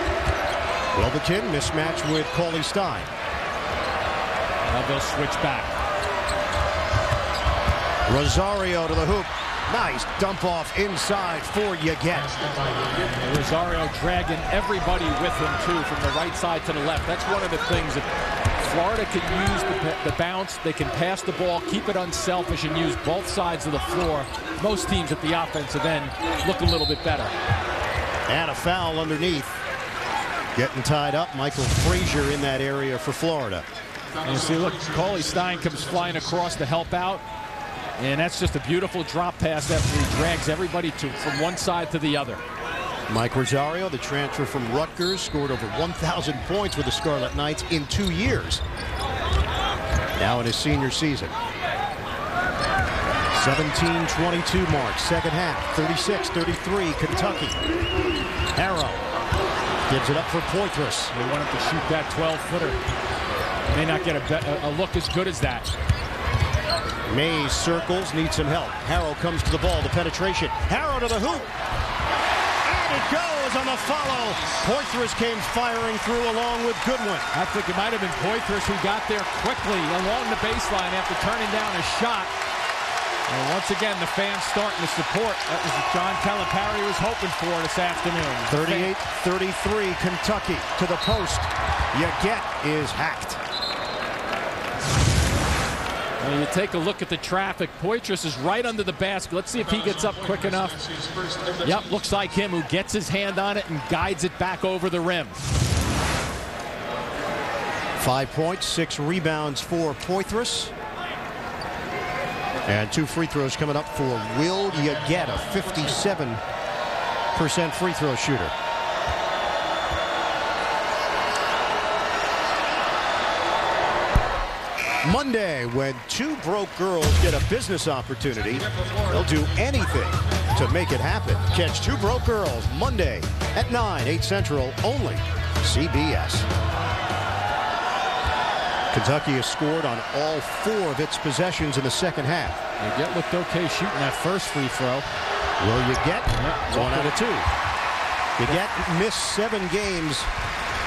Wilbekin mismatch with Cauley Stein. Now they'll switch back. Rosario to the hoop. Nice dump off inside for Yeguete. Rosario dragging everybody with him, too, from the right side to the left. That's one of the things that Florida can use the, the bounce. They can pass the ball, keep it unselfish, and use both sides of the floor. Most teams at the offensive end look a little bit better. And a foul underneath. Getting tied up. Michael Frazier in that area for Florida. And you see, look, Cauley Stein comes flying across to help out. And that's just a beautiful drop pass after he drags everybody to from one side to the other. Mike Rosario, the transfer from Rutgers, scored over 1,000 points with the Scarlet Knights in two years. Now in his senior season. 17-22 mark, second half, 36-33, Kentucky. Harrow gives it up for Poythress. They want him to shoot that 12-footer. May not get a, a look as good as that. Mays circles, needs some help. Harrow comes to the ball, the penetration. Harrow to the hoop. And it goes on the follow. Poythress came firing through along with Goodwin. I think it might have been Poythress who got there quickly along the baseline after turning down a shot. And once again, the fans starting to support. That was what John Calipari was hoping for this afternoon. 38-33, Kentucky to the post. Yeguete is hacked. And you take a look at the traffic. Poythress is right under the basket. Let's see if he gets up quick enough. Yep, looks like him who gets his hand on it and guides it back over the rim. Five points, six rebounds for Poythress. And two free throws coming up for Will Yeguete, a 57% free throw shooter. Monday, when two broke girls get a business opportunity, they'll do anything to make it happen. Catch two broke girls Monday at 9, 8 Central, only CBS. Kentucky has scored on all four of its possessions in the second half. Yeguete looked okay shooting that first free throw. Will Yeguete Yep, one one out of two? Yeguete missed seven games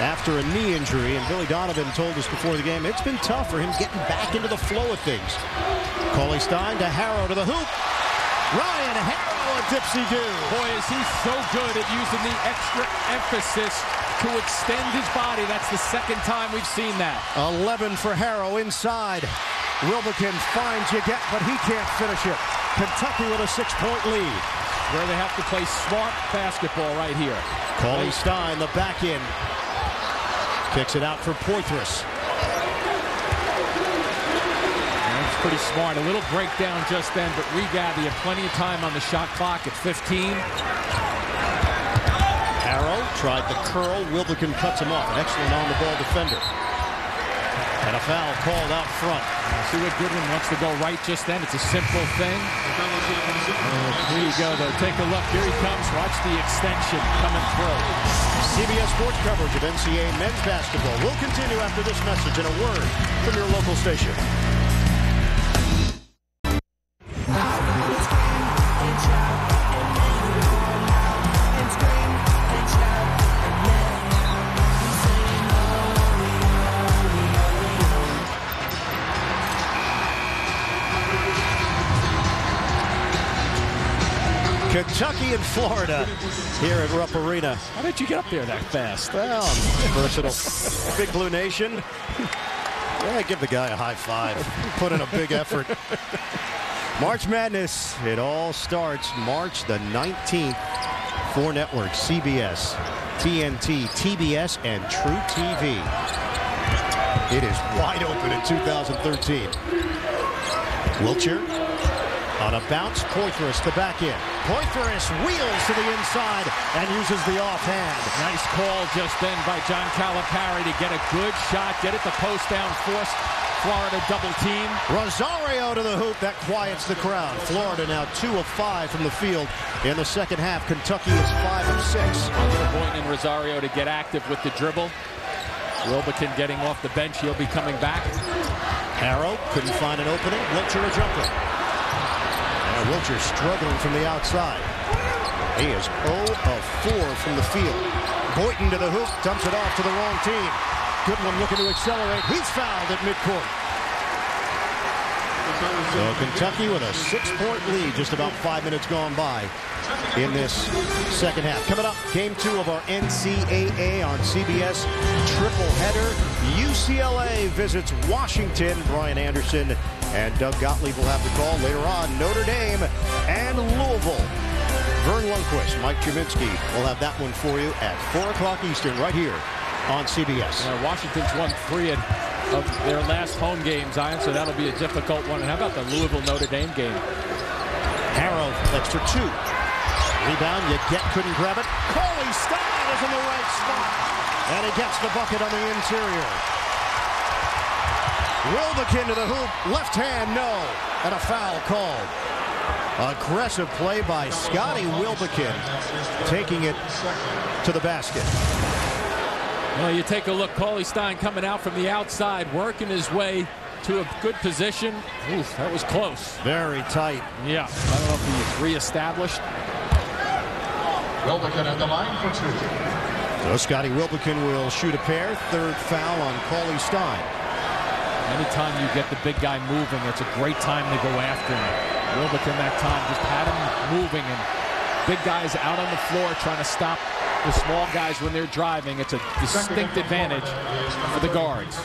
after a knee injury, and Billy Donovan told us before the game it's been tough for him getting back into the flow of things. Cauley Stein to Harrow to the hoop. Ryan Harrow a dipsy-do. Boy, is he so good at using the extra emphasis to extend his body. That's the second time we've seen that. 11 for Harrow inside. Wilbekin finds you but he can't finish it. Kentucky with a six-point lead. Where they have to play smart basketball right here. Cauley Stein, the back end. Kicks it out for Poythress. That's pretty smart. A little breakdown just then, but regather. You have plenty of time on the shot clock at 15. Tried the curl. Wilbekin cuts him off. An excellent on-the-ball defender. And a foul called out front. See what Goodwin wants to go right just then. It's a simple thing. Uh, here you go, though. Take a look. Here he comes. Watch the extension coming through. CBS Sports coverage of NCAA men's basketball will continue after this message and a word from your local station. Kentucky and Florida here at Rupp Arena. How did you get up there that fast? Well, versatile. Big Blue Nation. Yeah, give the guy a high five. Put in a big effort. March Madness. It all starts March the 19th. Four networks, CBS, TNT, TBS, and truTV. It is wide open in 2013. Wiltjer on a bounce. Poythress the back end. Poythress wheels to the inside and uses the offhand. Nice call just then by John Calipari to get a good shot, get it the post down, force Florida double team. Rosario to the hoop. That quiets the crowd. Florida now two of five from the field in the second half. Kentucky is five of six. Boynton and Rosario to get active with the dribble. Wilbekin getting off the bench. He'll be coming back. Harrow couldn't find an opening. Wiltjer a jumper. Wiltjer struggling from the outside. He is 0 of 4 from the field. Boynton to the hoop. Dumps it off to the wrong team. Goodwin looking to accelerate. He's fouled at midcourt. So Kentucky with a six-point lead, just about five minutes gone by in this second half. Coming up, game two of our NCAA on CBS triple header. UCLA visits Washington. Brian Anderson and Doug Gottlieb will have the call later on. Notre Dame and Louisville. Verne Lundquist, Mike Trubinsky will have that one for you at 4 o'clock Eastern right here on CBS. Uh, Washington's won three of of their last home games, Zion, so that'll be a difficult one. And how about the Louisville-Notre Dame game? Harrow, that's for two. Rebound, Yeguete, couldn't grab it. Cauley Stein is in the right spot. And he gets the bucket on the interior. Wilbekin to the hoop, left hand, no. And a foul called. Aggressive play by Scottie Wilbekin, taking it to the basket. Well, you take a look, Cauley Stein coming out from the outside, working his way to a good position. Oof, that was close. Very tight. Yeah, I don't know if he's reestablished. Wilbekin at the line for two. So Scottie Wilbekin will shoot a pair. Third foul on Cauley Stein. Anytime you get the big guy moving, it's a great time to go after him. Wilbekin that time just had him moving and big guys out on the floor trying to stop the small guys when they're driving. It's a distinct advantage for the guards.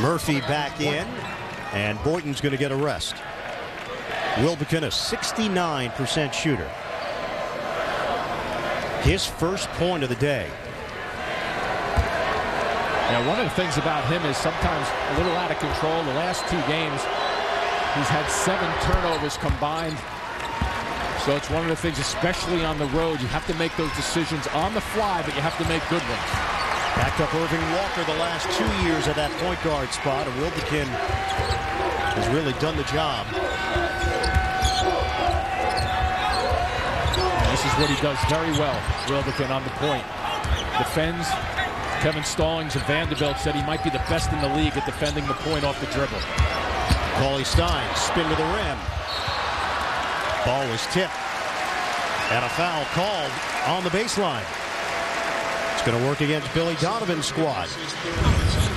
Murphy back in. And Boynton's going to get a rest. Wilbekin, a 69% shooter. His first point of the day. Now, one of the things about him is sometimes a little out of control. The last two games, he's had seven turnovers combined. So it's one of the things, especially on the road, you have to make those decisions on the fly, but you have to make good ones. Backed up Erving Walker the last two years at that point guard spot, and Wilbekin has really done the job. And this is what he does very well, Wilbekin on the point. Defends. Kevin Stallings of Vanderbilt said he might be the best in the league at defending the point off the dribble. Cauley Stein, spin to the rim. Ball was tipped. And a foul called on the baseline. It's going to work against Billy Donovan's squad.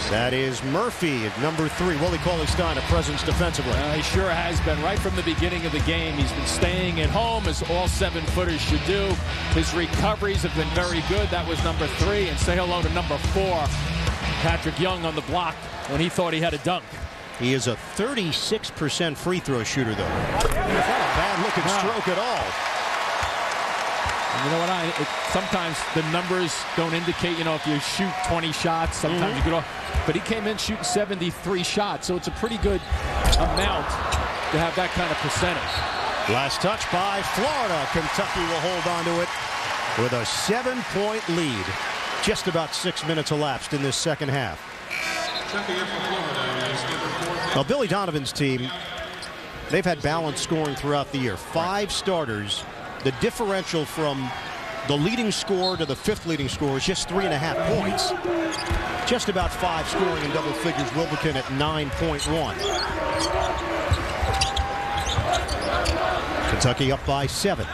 That is Murphy at number three. Willie Cauley Stein, a presence defensively. Uh, he sure has been right from the beginning of the game. He's been staying at home as all seven footers should do. His recoveries have been very good. That was number three. And say hello to number four, Patrick Young on the block when he thought he had a dunk. He is a 36% free throw shooter, though. Not a bad looking Wow. stroke at all. And you know what? I it, sometimes the numbers don't indicate. You know, if you shoot 20 shots, sometimes mm-hmm. you get off. But he came in shooting 73 shots, so it's a pretty good amount to have that kind of percentage. Last touch by Florida. Kentucky will hold on to it with a seven-point lead. Just about six minutes elapsed in this second half. Now, Billy Donovan's team, they've had balanced scoring throughout the year. Five starters. The differential from the leading scorer to the fifth leading scorer is just three and a half points. Just about five scoring in double figures. Wilbekin at 9.1. Kentucky up by seven.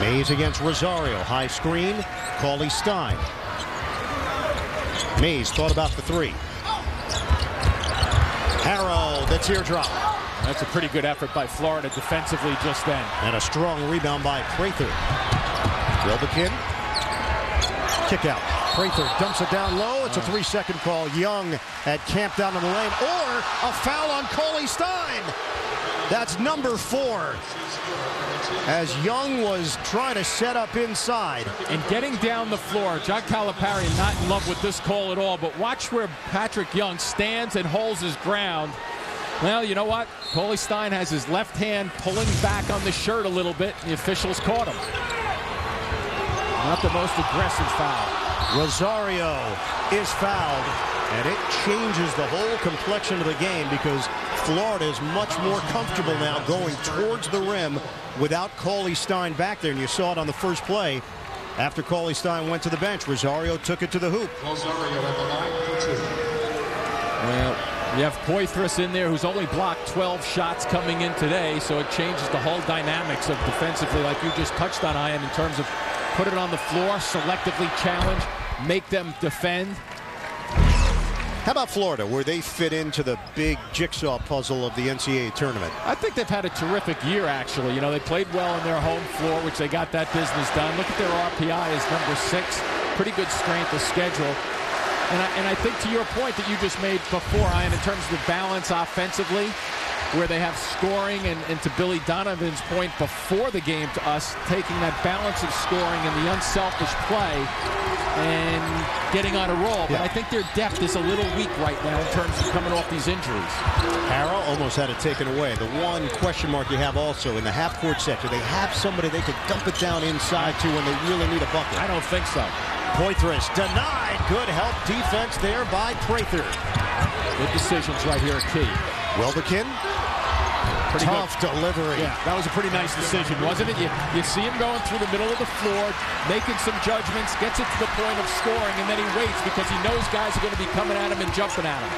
Mays against Rosario. High screen. Cauley Stein. Mays thought about the three. Harrow, the teardrop. That's a pretty good effort by Florida defensively just then. And a strong rebound by Prather. Wilbekin. Kick out. Prather dumps it down low. It's a uh. three-second call. Young had camped down in the lane. Or a foul on Cauley Stein. That's number four. As Young was trying to set up inside. And getting down the floor, John Calipari not in love with this call at all, but watch where Patrick Young stands and holds his ground. Well, you know what? Cauley Stein has his left hand pulling back on the shirt a little bit. The officials caught him. Not the most aggressive foul. Rosario is fouled, and it changes the whole complexion of the game because Florida is much more comfortable now going towards the rim without Cauley Stein back there. And you saw it on the first play. After Cauley Stein went to the bench, Rosario took it to the hoop. Well, you have Poythress in there who's only blocked 12 shots coming in today, so it changes the whole dynamics of defensively, like you just touched on, Ian, in terms of put it on the floor, selectively challenge, make them defend. How about Florida, where they fit into the big jigsaw puzzle of the NCAA tournament? I think they've had a terrific year, actually. You know, they played well on their home floor, which they got that business done. Look at their RPI as number six. Pretty good strength of schedule. And I, and I think to your point that you just made before, Ian, in terms of the balance offensively, where they have scoring, and, and to Billy Donovan's point before the game to us, taking that balance of scoring and the unselfish play and getting on a roll. But Yeah. I think their depth is a little weak right now in terms of coming off these injuries. Harrow almost had it taken away. The one question mark you have also in the half-court sector, they have somebody they could dump it down inside to when they really need a bucket. I don't think so. Poythress denied. Good help defense there by Prather. Good decisions right here at key. Wilbekin, Pretty tough delivery. Yeah, that was a pretty nice decision, wasn't it? You, you see him going through the middle of the floor, making some judgments, gets it to the point of scoring, and then he waits because he knows guys are going to be coming at him and jumping at him.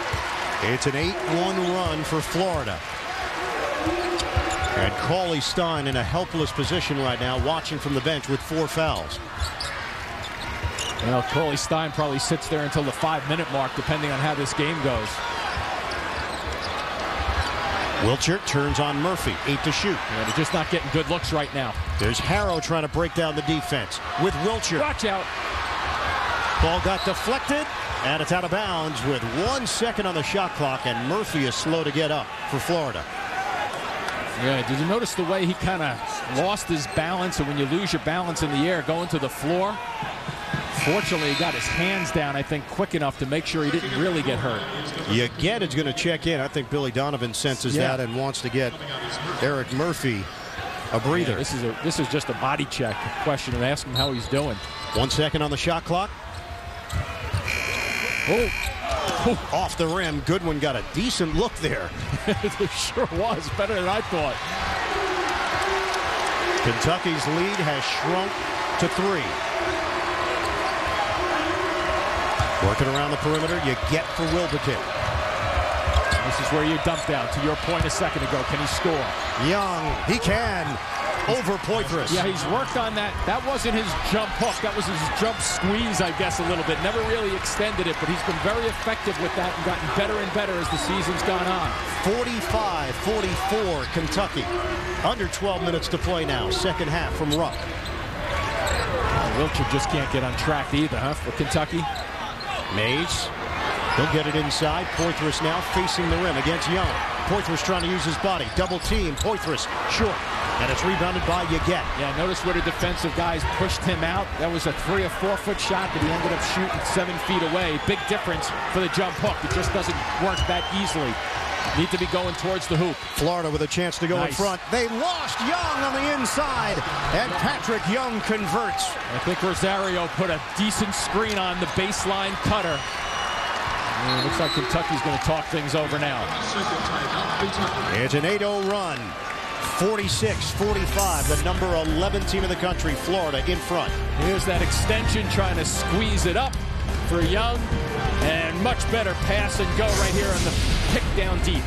It's an 8-1 run for Florida. And Cauley Stein in a helpless position right now, watching from the bench with four fouls. You know, Cauley Stein probably sits there until the five-minute mark, depending on how this game goes. Wiltjer turns on Murphy, eight to shoot. Know, they're just not getting good looks right now. There's Harrow trying to break down the defense with Wiltjer. Watch out. Ball got deflected. And it's out of bounds with one second on the shot clock, and Murphy is slow to get up for Florida. Yeah, did you notice the way he kind of lost his balance? And when you lose your balance in the air going to the floor, fortunately he got his hands down, I think, quick enough to make sure he didn't really get hurt. Yeguete is going to check in. I think Billy Donovan senses Yeah. that and wants to get Erik Murphy a breather. Yeah, this is a this is just a body check question and ask him how he's doing. One second on the shot clock. Oh, Off the rim. Goodwin got a decent look there. it sure was better than I thought. Kentucky's lead has shrunk to three. Working around the perimeter, you get for Wilbekin. This is where you dump down. To your point a second ago, can he score? Young, he can. Over Poythress. Yeah, he's worked on that. That wasn't his jump hook. That was his jump squeeze, I guess, a little bit. Never really extended it, but he's been very effective with that and gotten better and better as the season's gone on. 45-44 Kentucky. Under 12 minutes to play now. Second half from Rupp. Wiltjer just can't get on track either, huh, for Kentucky? Mays. He'll get it inside. Poythress now facing the rim against Young. Poythress trying to use his body. Double team. Poythress short. And it's rebounded by Yeguete. Yeah, notice where the defensive guys pushed him out. That was a three or four foot shot that he ended up shooting seven feet away. Big difference for the jump hook. It just doesn't work that easily. Need to be going towards the hoop. Florida with a chance to go in front. They lost Young on the inside. And Patrick Young converts. I think Rosario put a decent screen on the baseline cutter. And it looks like Kentucky's going to talk things over now. It's an 8-0 run. 46-45. The number 11 team in the country, Florida, in front. Here's that extension trying to squeeze it up for Young. And much better pass and go right here on the pick down deep.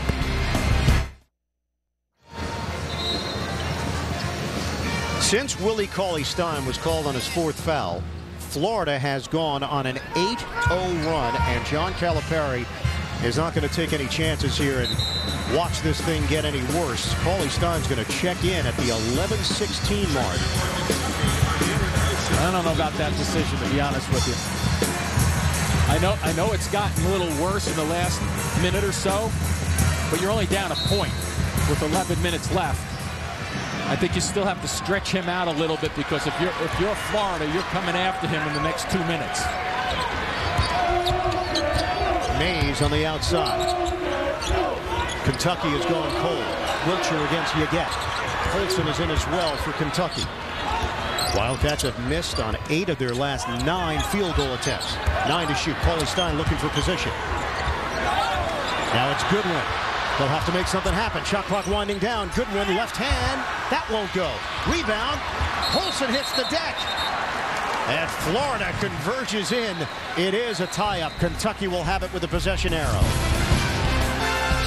Since Willie Cauley-Stein was called on his fourth foul, Florida has gone on an 8-0 run, and John Calipari is not going to take any chances here and watch this thing get any worse. Cauley-Stein's going to check in at the 11-16 mark. I don't know about that decision, to be honest with you. I know, I know it's gotten a little worse in the last minute or so, but you're only down a point with 11 minutes left. I think you still have to stretch him out a little bit because if you're if you're Florida, you're coming after him in the next two minutes. Mays on the outside. Kentucky is going cold. Wiltjer against Yeguete. Polson is in as well for Kentucky. Wildcats have missed on eight of their last nine field goal attempts. Nine to shoot. Cauley Stein looking for position. Now it's Goodwin. They'll have to make something happen. Shot clock winding down. Goodwin left hand. That won't go. Rebound. Polson hits the deck. And Florida converges in. It is a tie-up. Kentucky will have it with a possession arrow.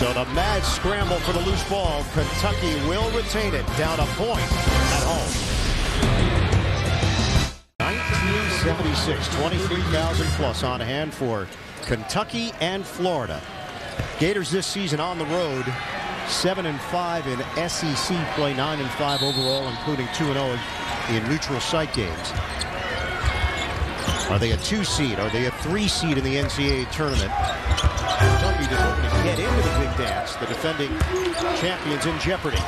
So the mad scramble for the loose ball. Kentucky will retain it down a point at home. 1976, 23,000 plus on hand for Kentucky and Florida. Gators this season on the road, 7 and 5 in SEC play, 9 and 5 overall, including 2 and 0 in neutral site games. Are they a two seed? Are they a three seed in the NCAA tournament? Kentucky just hoping to get into the big dance. The defending champions in jeopardy.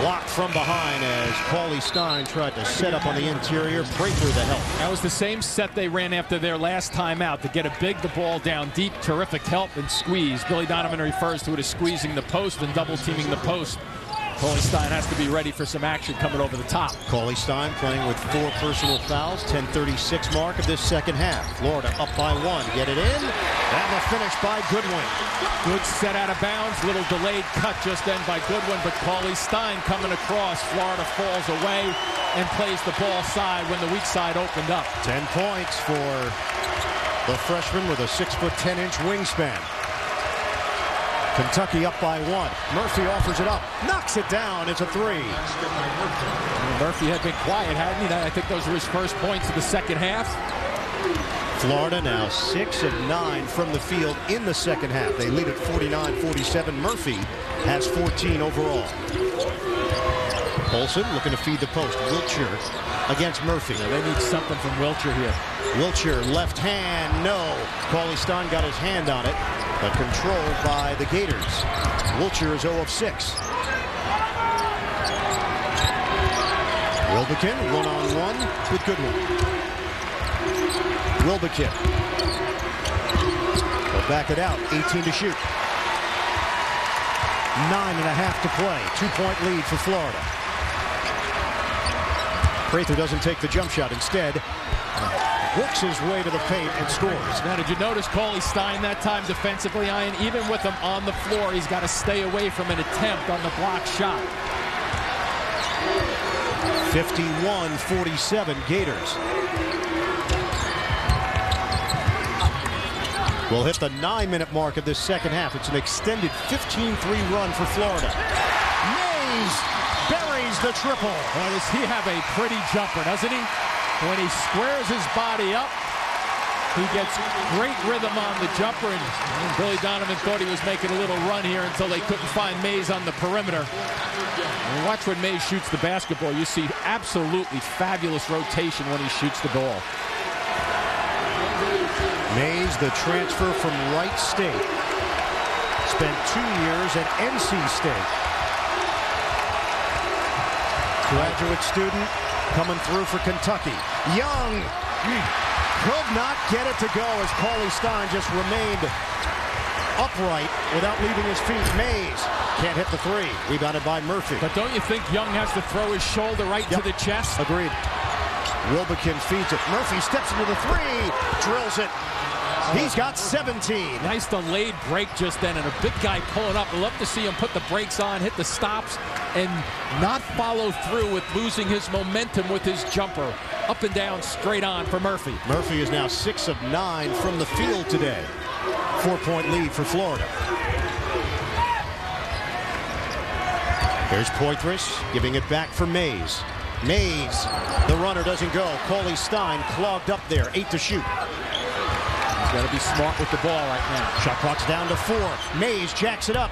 Blocked from behind as Cauley Stein tried to set up on the interior. Breaker the help. That was the same set they ran after their last time out to get a big the ball down deep. Terrific help and squeeze. Billy Donovan refers to it as squeezing the post and double teaming the post. Cauley Stein has to be ready for some action coming over the top. Cauley Stein playing with four personal fouls. 10:36 mark of this second half. Florida up by one. Get it in. And the finish by Goodwin. Good set out of bounds. Little delayed cut just then by Goodwin, but Cauley Stein coming across. Florida falls away and plays the ball side when the weak side opened up. 10 points for the freshman with a six foot 10 inch wingspan. Kentucky up by one. Murphy offers it up, knocks it down. It's a three. Murphy had been quiet, hadn't he? I think those were his first points of the second half. Florida now six of nine from the field in the second half. They lead at 49-47. Murphy has 14 overall. Polson looking to feed the post. Wiltjer against Murphy. Yeah, they need something from Wiltjer here. Wiltjer left hand, no. Cauley Stein got his hand on it, but controlled by the Gators. Wiltjer is 0 of 6. Wilbekin one-on-one with Goodwin. Wilbekin. Will back it out, 18 to shoot. Nine and a half to play. Two-point lead for Florida. Prather doesn't take the jump shot. Instead, works his way to the paint and scores. Now, did you notice Cauley Stein that time defensively, Ian? Even with him on the floor, he's got to stay away from an attempt on the block shot. 51-47 Gators. We'll hit the nine-minute mark of this second half. It's an extended 15-3 run for Florida. Mays the triple. Well, does he have a pretty jumper, doesn't he? When he squares his body up, he gets great rhythm on the jumper, and Billy Donovan thought he was making a little run here until they couldn't find Mays on the perimeter. And watch when Mays shoots the basketball. You see absolutely fabulous rotation when he shoots the ball. Mays, the transfer from Wright State. Spent two years at NC State. Graduate student coming through for Kentucky. Young could not get it to go as Cauley Stein just remained upright without leaving his feet. Mays can't hit the three. Rebounded by Murphy. But don't you think Young has to throw his shoulder right Yep. to the chest? Agreed. Wilbekin feeds it. Murphy steps into the three, drills it. He's got 17. Nice delayed break just then, and a big guy pulling up. Love to see him put the brakes on, hit the stops, and not follow through with losing his momentum with his jumper. Up and down, straight on for Murphy. Murphy is now six of nine from the field today. Four-point lead for Florida. Here's Poythress giving it back for Mays. Mays, the runner doesn't go. Cauley Stein clogged up there, eight to shoot. He's got to be smart with the ball right now. Shot clock's down to four. Mays jacks it up,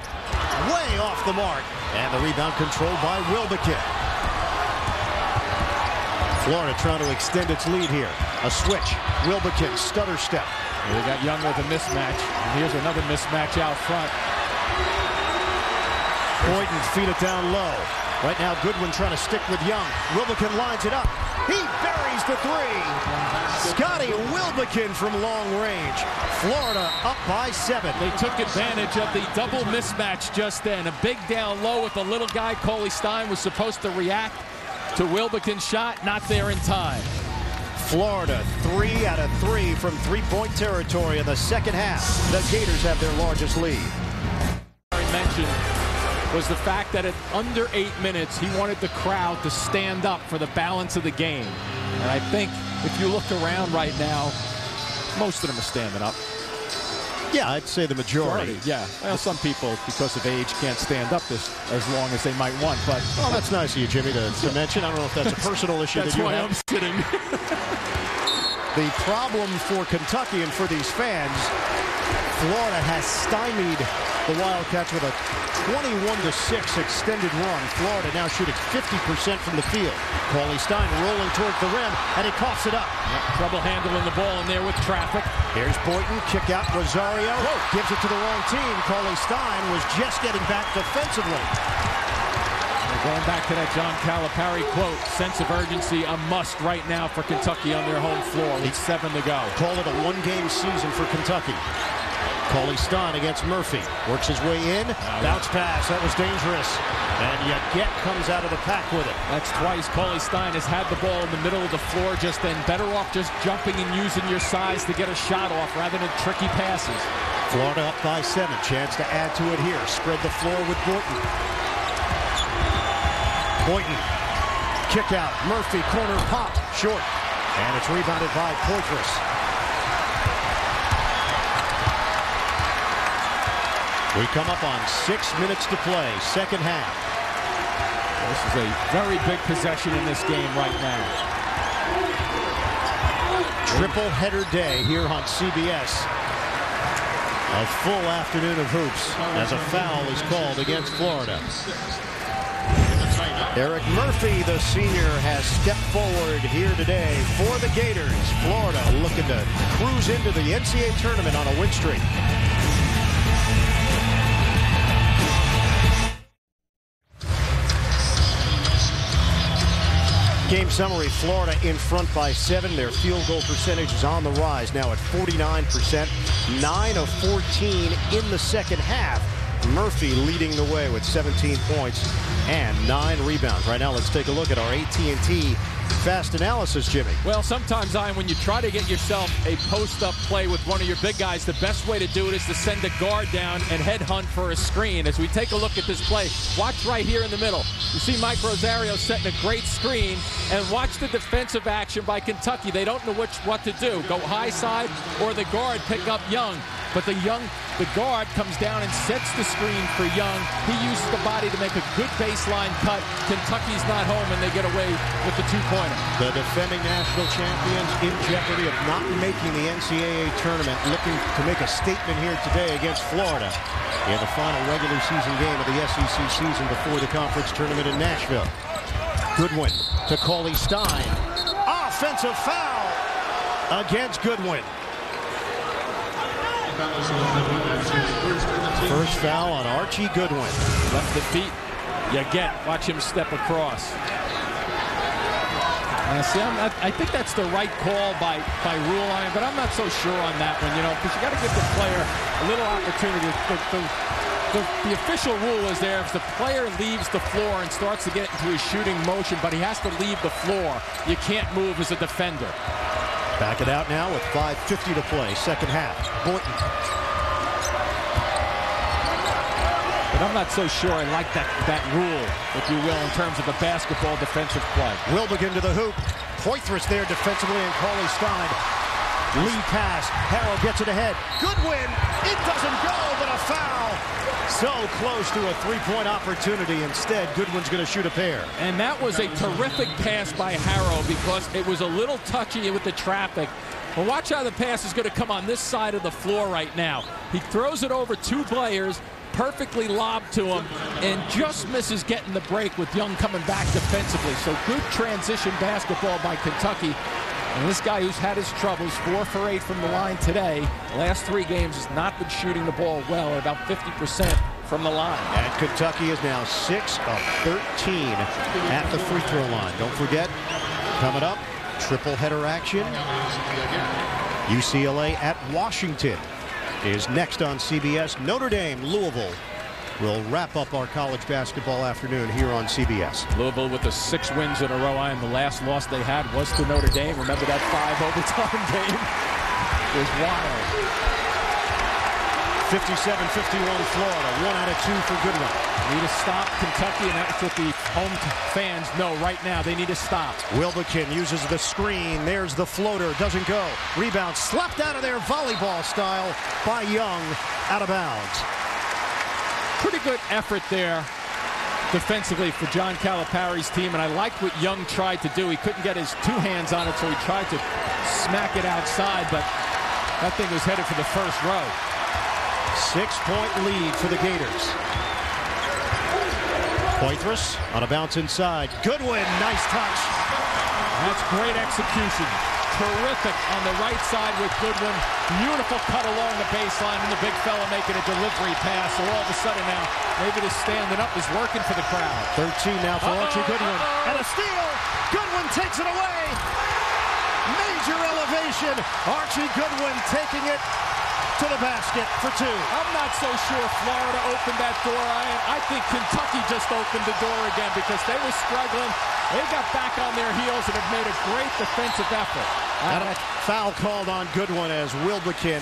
way off the mark. And the rebound controlled by Wilbekin. Florida trying to extend its lead here. A switch. Wilbekin, stutter step. They got Young with a mismatch. And here's another mismatch out front. Boynton feed it down low. Right now, Goodwin trying to stick with Young. Wilbekin lines it up. He buries the three. Scottie Wilbekin from long range. Florida up by seven. They took advantage of the double mismatch just then. A big down low with the little guy. Cauley Stein was supposed to react to Wilbekin's shot. Not there in time. Florida, three out of three from three-point territory in the second half. The Gators have their largest lead. I mentioned was the fact that at under eight minutes, he wanted the crowd to stand up for the balance of the game. And I think if you look around right now, most of them are standing up. Yeah, I'd say the majority. Yeah. Well, some people, because of age, can't stand up this as long as they might want. But Well, that's nice of you, Jimmy, to, to mention. I don't know if that's a personal issue that's that you why have. I'm sitting. The problem for Kentucky and for these fans, Florida has stymied the Wildcats with a 21-6 extended run. Florida now shooting 50% from the field. Cauley Stein rolling towards the rim, and he coughs it up. Trouble handling the ball in there with traffic. Here's Boynton, kick out Rosario, gives it to the wrong team. Cauley Stein was just getting back defensively. Going back to that John Calipari quote, sense of urgency a must right now for Kentucky on their home floor with seven to go. Call it a one-game season for Kentucky. Cauley Stein against Murphy. Works his way in. Bounce pass. That was dangerous. And yet Get comes out of the pack with it. That's twice Cauley Stein has had the ball in the middle of the floor just then. Better off just jumping and using your size to get a shot off rather than tricky passes. Florida up by seven. Chance to add to it here. Spread the floor with Boynton. Boynton. Kick out. Murphy. Corner pop. Short. And it's rebounded by Poythress. We come up on six minutes to play. Second half. This is a very big possession in this game right now. Triple header day here on CBS. A full afternoon of hoops as a foul is called against Florida. Erik Murphy, the senior, has stepped forward here today for the Gators. Florida looking to cruise into the NCAA tournament on a win streak. Game summary, Florida in front by seven. Their field goal percentage is on the rise, now at 49%. 9 of 14 in the second half. Murphy leading the way with 17 points and nine rebounds. Right now, let's take a look at our AT&T fast analysis, Jimmy. Well, sometimes, Ian, when you try to get yourself a post-up play with one of your big guys, the best way to do it is to send a guard down and headhunt for a screen. As we take a look at this play, watch right here in the middle. You see Mike Rosario setting a great screen, and watch the defensive action by Kentucky. They don't know which what to do. Go high side or the guard pick up Young. But the young, the guard comes down and sets the screen for Young. He uses the body to make a good baseline cut. Kentucky's not home, and they get away with the two-pointer. The defending national champions in jeopardy of not making the NCAA tournament, looking to make a statement here today against Florida in the final regular season game of the SEC season before the conference tournament in Nashville. Goodwin to Cauley Stein. Offensive foul against Goodwin. First foul on Archie Goodwin. Left the feet. You get. Watch him step across. Now, see, not, i think that's the right call by by rule line, but I'm not so sure on that one. You know, because you got to give the player a little opportunity. The, the, the, the, official rule is there if the player leaves the floor and starts to get into his shooting motion, but he has to leave the floor. You can't move as a defender. Back it out now with 5.50 to play, second half. Boynton. But I'm not so sure I like that, that rule, if you will, in terms of a basketball defensive play. Wilbekin to the hoop. Poythress there defensively and Cauley Stein. Lead pass. Harrow gets it ahead. Goodwin. It doesn't go, but a foul. So close to a three-point opportunity. Instead, Goodwin's going to shoot a pair. And that was a terrific pass by Harrow because it was a little touchy with the traffic. But watch how the pass is going to come on this side of the floor right now. He throws it over two players, perfectly lobbed to him, and just misses getting the break with Young coming back defensively. So good transition basketball by Kentucky. And this guy who's had his troubles, four for eight from the line today, last three games has not been shooting the ball well, about 50% from the line. And Kentucky is now 6 of 13 at the free throw line. Don't forget, coming up, triple header action. UCLA at Washington is next on CBS. Notre Dame, Louisville will wrap up our college basketball afternoon here on CBS. Louisville with the six wins in a row, I and the last loss they had was to Notre Dame. Remember that five overtime game? It was wild. 57-51 Florida. One out of two for Goodwin. Need to stop Kentucky, and that's what the home fans know right now. They need to stop. Wilbekin uses the screen. There's the floater. Doesn't go. Rebound slapped out of there volleyball style by Young. Out of bounds. Pretty good effort there defensively for John Calipari's team, and I liked what Young tried to do. He couldn't get his two hands on it, so he tried to smack it outside, but that thing was headed for the first row. Six-point lead for the Gators. Poythress on a bounce inside. Goodwin, nice touch. That's great execution. Terrific on the right side with Goodwin. Beautiful cut along the baseline and the big fella making a delivery pass. So all of a sudden now, maybe the standing up is working for the crowd. 13 now for uh -oh, Archie Goodwin. Uh -oh. And a steal. Goodwin takes it away. Major elevation. Archie Goodwin taking it to the basket for two. I'm not so sure Florida opened that door. I, I think Kentucky just opened the door again because they were struggling. They got back on their heels and have made a great defensive effort. And a foul called on Goodwin as Wilbekin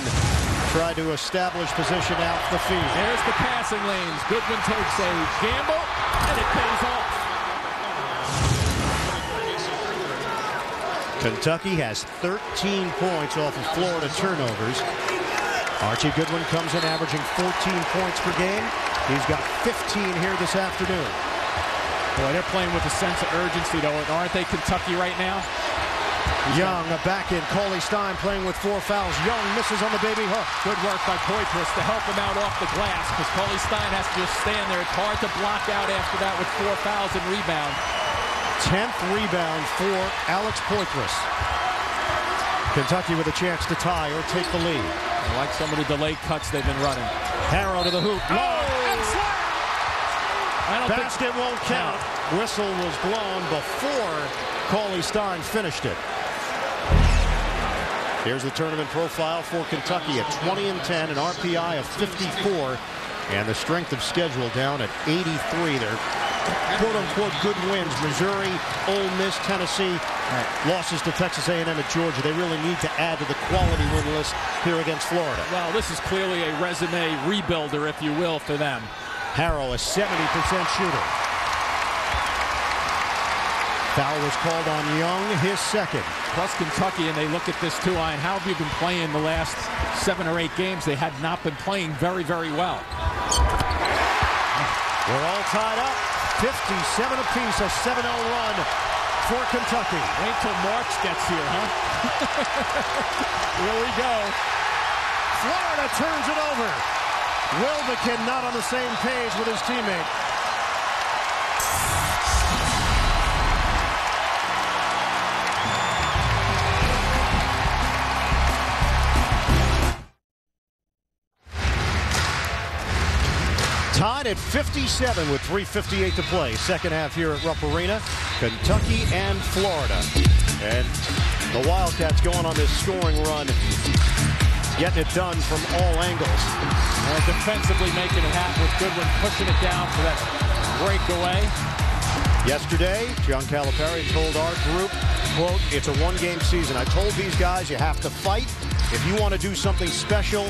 tried to establish position out the field. There's the passing lanes. Goodwin takes a gamble, and it pays off. Kentucky has 13 points off of Florida turnovers. Archie Goodwin comes in averaging 14 points per game. He's got 15 here this afternoon. Boy, they're playing with a sense of urgency, though, aren't they, Kentucky, right now? Young back in. Cauley Stein playing with four fouls. Young misses on the baby hook. Good work by Poythress to help him out off the glass because Cauley Stein has to just stand there. It's hard to block out after that with four fouls and rebound. 10th rebound for Alex Poythress. Kentucky with a chance to tie or take the lead. I like some of the delayed cuts they've been running. Harrow to the hoop. Oh, and I don't Basket think... won't count. Whistle was blown before Cauley Stein finished it. Here's the tournament profile for Kentucky at 20 and 10, an RPI of 54, and the strength of schedule down at 83. They're quote-unquote good wins. Missouri, Ole Miss, Tennessee, losses to Texas A&M at Georgia. They really need to add to the quality win list here against Florida. Well, this is clearly a resume rebuilder, if you will, for them. Harrow, a 70% shooter. Foul was called on Young, his second. Plus Kentucky, and they look at this too, Ian. How have you been playing the last seven or eight games? They had not been playing very, very well. We're all tied up. 57 apiece, a 7-0 run for Kentucky. Wait till March gets here, huh? here we go. Florida turns it over. Wilbekin not on the same page with his teammate. At 57 with 3.58 to play. Second half here at Rupp Arena. Kentucky and Florida. And the Wildcats going on this scoring run. Getting it done from all angles. And defensively making it happen with Goodwin pushing it down for that breakaway. Yesterday, John Calipari told our group, quote, it's a one-game season. I told these guys you have to fight. If you want to do something special,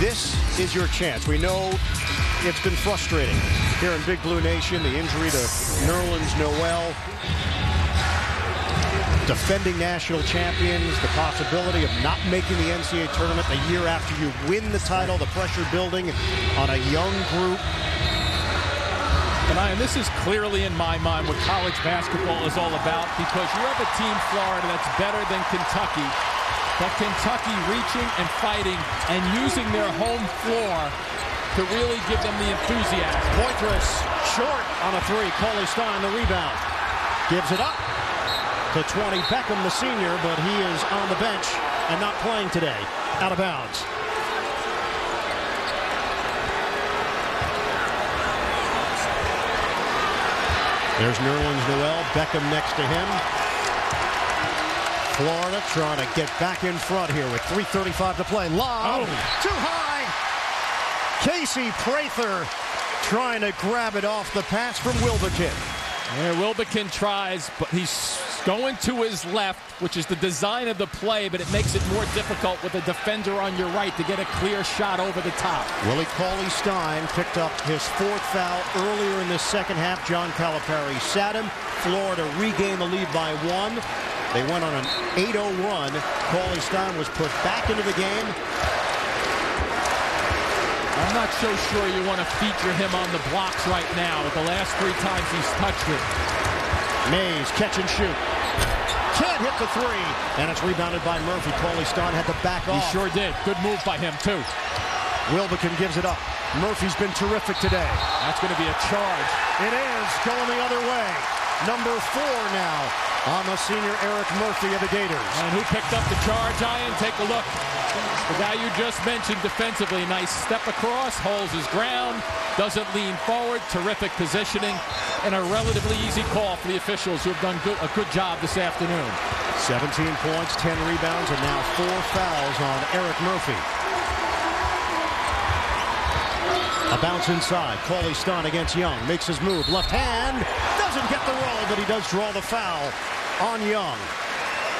this is your chance. We know it's been frustrating here in Big Blue Nation. The injury to Nerlens Noel. Defending national champions, the possibility of not making the NCAA tournament the year after you win the title, the pressure building on a young group. And, I, and this is clearly in my mind what college basketball is all about because you have a team, Florida, that's better than Kentucky. But Kentucky reaching and fighting and using their home floor to really give them the enthusiasm. Poythress short on a three. Cauley Stein the rebound. Gives it up to 20. Beckham the senior, but he is on the bench and not playing today. Out of bounds. There's Nerlens Noel. Beckham next to him. Florida trying to get back in front here with 3.35 to play. Lob. Oh. Too high. Casey Prather trying to grab it off the pass from Wilbekin. Yeah, Wilbekin tries, but he's going to his left, which is the design of the play, but it makes it more difficult with a defender on your right to get a clear shot over the top. Willie Cauley Stein picked up his fourth foul earlier in the second half. John Calipari sat him. Florida regained the lead by one. They went on an 8-0 run. Cauley Stein was put back into the game. I'm not so sure you want to feature him on the blocks right now. With the last three times he's touched it. Mays catch and shoot. Can't hit the three. And it's rebounded by Murphy. Cauley Stein had to back off. He sure did. Good move by him, too. Wilbekin gives it up. Murphy's been terrific today. That's going to be a charge. It is going the other way. Number four now on the senior Erik Murphy of the Gators. And who picked up the charge, Ian? Take a look. The guy you just mentioned defensively, nice step across, holds his ground, doesn't lean forward, terrific positioning, and a relatively easy call for the officials who have done good, a good job this afternoon. 17 points, 10 rebounds, and now four fouls on Erik Murphy. A bounce inside. Cauley Stein against Young. Makes his move. Left hand. Doesn't get the roll, but he does draw the foul on Young.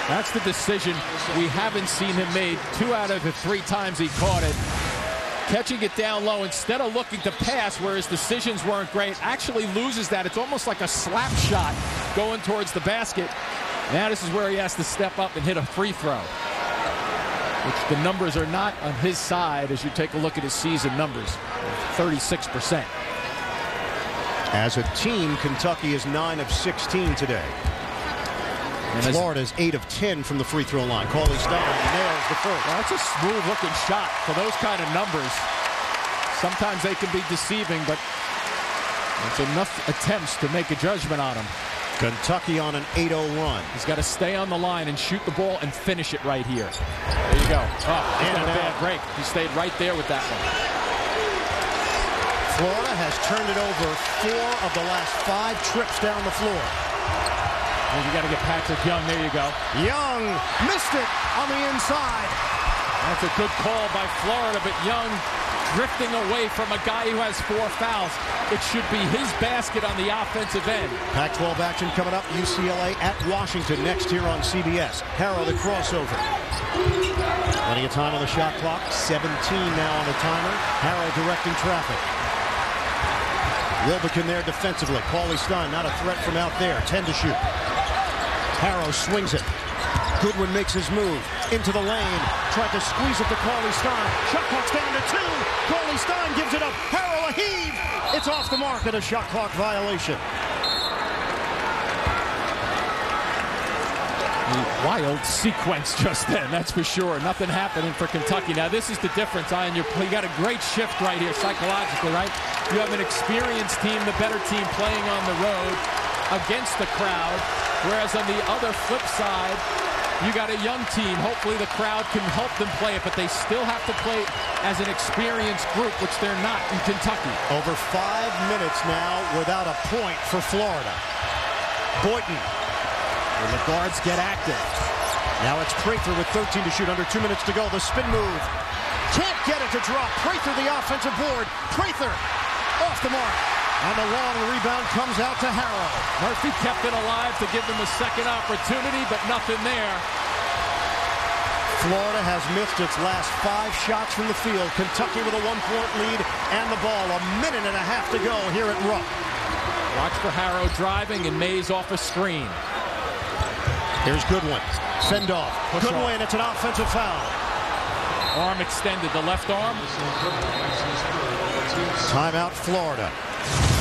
That's the decision we haven't seen him made. Two out of the three times he caught it. Catching it down low instead of looking to pass where his decisions weren't great. Actually loses that. It's almost like a slap shot going towards the basket. Now this is where he has to step up and hit a free throw. Which the numbers are not on his side as you take a look at his season numbers. 36%. As a team, Kentucky is 9 of 16 today. And Florida's 8 of 10 from the free throw line. Cauley Stein nails the first. Well, that's a smooth looking shot for those kind of numbers. Sometimes they can be deceiving, but it's enough attempts to make a judgment on him. Kentucky on an 8-0 run. He's got to stay on the line and shoot the ball and finish it right here. There you go. Oh, and a bad break. He stayed right there with that one. Florida has turned it over four of the last five trips down the floor. And you got to get Patrick Young. There you go. Young missed it on the inside. That's a good call by Florida, but Young drifting away from a guy who has four fouls. It should be his basket on the offensive end. Pac-12 action coming up. UCLA at Washington next here on CBS. Harrow the crossover. Plenty of time on the shot clock. 17 now on the timer. Harrow directing traffic. Wilbekin there defensively. Cauley Stein not a threat from out there. 10 to shoot. Harrow swings it. Goodwin makes his move into the lane. Tried to squeeze it to Cauley Stein. Shot clock's down to two. Cauley Stein gives it up. Harrow a heave. It's off the mark and a shot clock violation. Wild sequence just then, that's for sure. Nothing happening for Kentucky. Now, this is the difference, Ian. You got a great shift right here psychologically, right? You have an experienced team, the better team, playing on the road against the crowd, whereas on the other flip side, you got a young team. Hopefully the crowd can help them play it, but they still have to play as an experienced group, which they're not in Kentucky. Over five minutes now without a point for Florida. Boynton. And the guards get active. Now it's Prather with 13 to shoot under two minutes to go. The spin move. Can't get it to drop. Prather the offensive board. Prather off the mark. And the long rebound comes out to Harrow. Murphy kept it alive to give them a second opportunity, but nothing there. Florida has missed its last five shots from the field. Kentucky with a one-point lead and the ball. A minute and a half to go here at Rupp. Watch for Harrow driving and Mays off a screen. Here's Goodwin. Send off. Goodwin, it's an offensive foul. Arm extended, the left arm. Timeout, Florida.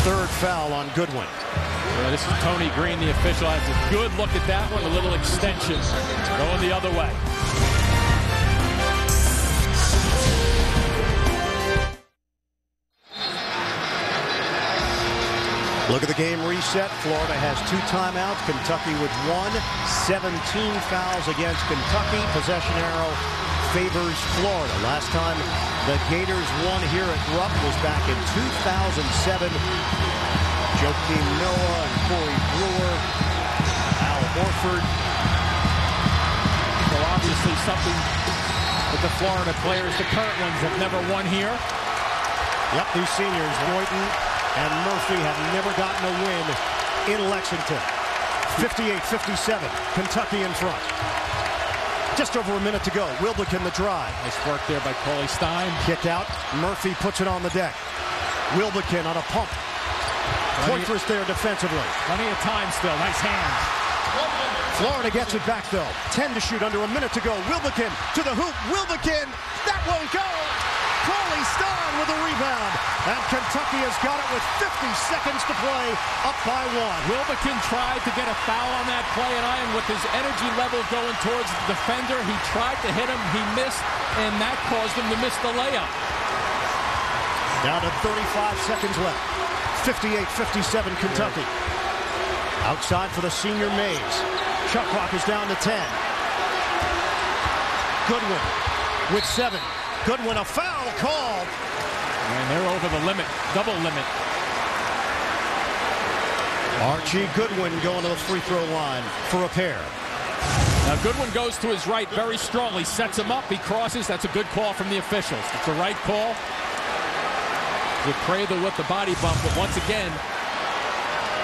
Third foul on Goodwin. Yeah, this is Tony Green, the official. Has a good look at that one. A little extension going the other way. Look at the game reset. Florida has two timeouts. Kentucky with one. 17 fouls against Kentucky. Possession arrow favors Florida. Last time the Gators won here at Rupp was back in 2007. Joakim Noah and Corey Brewer, Al Horford. So obviously something that the Florida players, the current ones, have never won here. Yep, these seniors, Boynton and Murphy, have never gotten a win in Lexington. 58-57, Kentucky in front. Just over a minute to go. Wilbekin the drive. Nice work there by Cauley Stein. Kick out. Murphy puts it on the deck. Wilbekin on a pump. Poythress there defensively. Plenty of time still. Nice hands. Florida gets it back though. 10 to shoot under a minute to go. Wilbekin to the hoop. Wilbekin. That won't go. Cauley Stein with the rebound. And Kentucky has got it with 50 seconds to play. Up by one. Wilbekin tried to get a foul on that play, and Ian, with his energy level going towards the defender, he tried to hit him. He missed, and that caused him to miss the layup. Down to 35 seconds left. 58-57 Kentucky. Outside for the senior Mays. Shot clock is down to 10. Goodwin with seven. Goodwin a foul called. And they're over the limit, double limit. Archie Goodwin going to the free throw line for a pair. Now Goodwin goes to his right very strongly, sets him up, he crosses. That's a good call from the officials. It's the right call. With Prather with the body bump, but once again,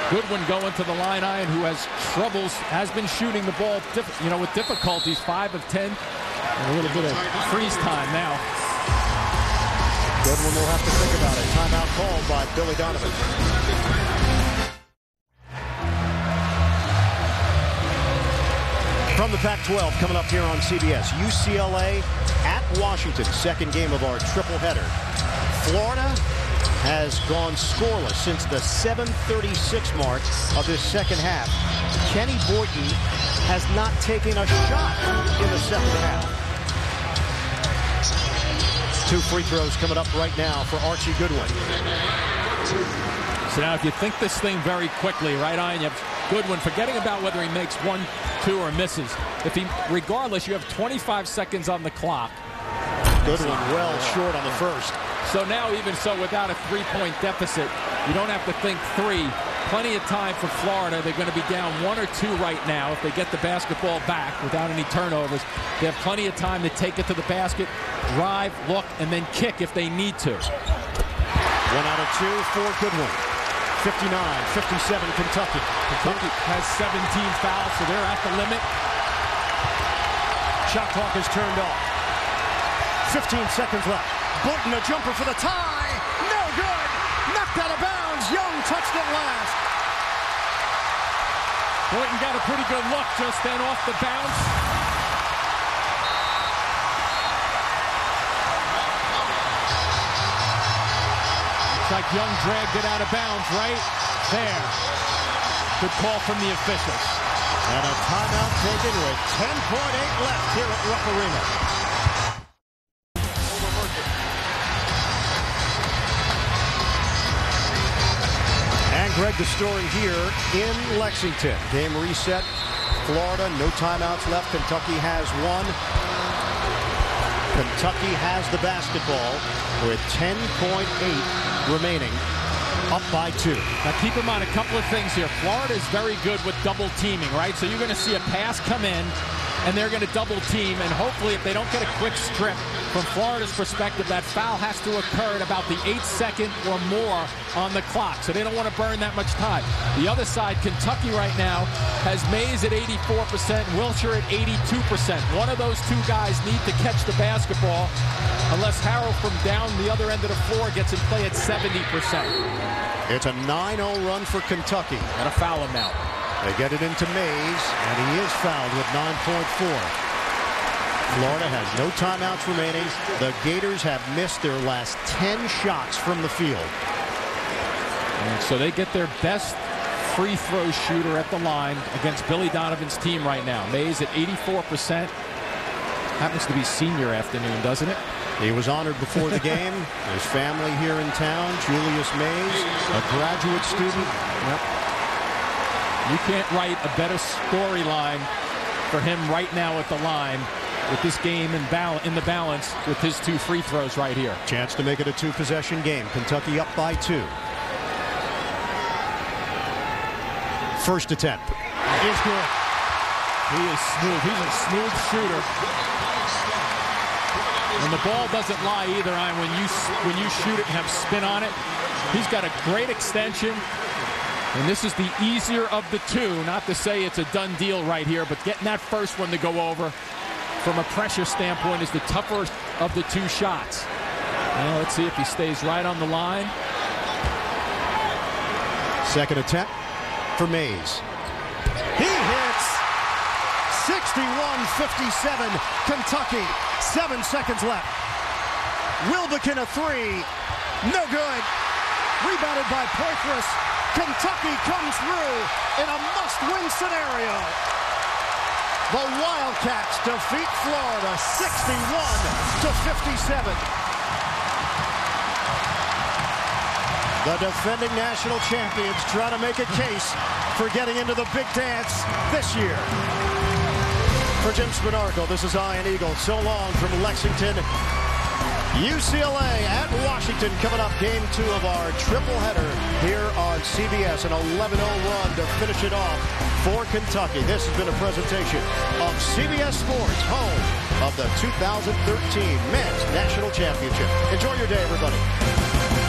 Goodwin going to the line iron, who has troubles, has been shooting the ball, you know, with difficulties, five of ten. And a little bit of freeze time now. Goodwin will have to think about it. Timeout called by Billy Donovan. From the Pac-12 coming up here on CBS. UCLA at Washington. Second game of our triple header. Florida has gone scoreless since the 7.36 mark of this second half. Kenny Boynton has not taken a shot in the second half. Two free throws coming up right now for Archie Goodwin. So now if you think this thing very quickly, right, Ian, you have Goodwin forgetting about whether he makes one, two, or misses. If he, regardless, you have 25 seconds on the clock. Goodwin well short on the first. So now, even so, without a three-point deficit, you don't have to think three. Plenty of time for Florida. They're going to be down one or two right now if they get the basketball back without any turnovers. They have plenty of time to take it to the basket, drive, look, and then kick if they need to. One out of two for Goodwin. 59, 57 Kentucky. Kentucky has 17 fouls, so they're at the limit. Shot clock is turned off. 15 seconds left. Boynton a jumper for the tie. No good. Knocked out of bounds. Touched it last. Boynton got a pretty good look just then off the bounce. Looks like Young dragged it out of bounds right there. Good call from the officials. And a timeout taken with 10.8 left here at Rupp Arena. Greg, the story here in Lexington. Game reset. Florida, no timeouts left. Kentucky has one. Kentucky has the basketball with 10.8 remaining. Up by two. Now keep in mind a couple of things here. Florida is very good with double teaming, right? So you're going to see a pass come in, and they're going to double team, and hopefully if they don't get a quick strip, from Florida's perspective, that foul has to occur at about the eight second or more on the clock. So they don't want to burn that much time. The other side, Kentucky right now, has Mays at 84%, Wiltjer at 82%. One of those two guys need to catch the basketball unless Harrow from down the other end of the floor gets in play at 70%. It's a 9-0 run for Kentucky. And a foul amount. They get it into Mays, and he is fouled with 9.4. Florida has no timeouts remaining. The Gators have missed their last 10 shots from the field. And so they get their best free throw shooter at the line against Billy Donovan's team right now. Mays at 84%. Happens to be senior afternoon, doesn't it? He was honored before the game. His family here in town, Julius Mays, a graduate student. Yep. You can't write a better storyline for him right now at the line with this game in, in the balance with his two free throws right here. Chance to make it a two-possession game. Kentucky up by two. First attempt. Is good. He is smooth. He's a smooth shooter. And the ball doesn't lie either, Ian. When you when you shoot it and have spin on it, he's got a great extension. And this is the easier of the two. Not to say it's a done deal right here, but getting that first one to go over from a pressure standpoint is the tougher of the two shots. Now let's see if he stays right on the line. Second attempt for Mays. He hits 61-57 Kentucky. Seven seconds left. Wilbekin a three. No good. Rebounded by Poythress. Kentucky comes through in a must-win scenario. The Wildcats defeat Florida 61 to 57. The defending national champions try to make a case for getting into the big dance this year. For Jim Spanarkel, this is Ian Eagle. So long from Lexington. UCLA at Washington coming up game two of our triple header here on CBS. An 11-0 run to finish it off for Kentucky. This has been a presentation of CBS Sports, home of the 2013 Men's National Championship. Enjoy your day, everybody.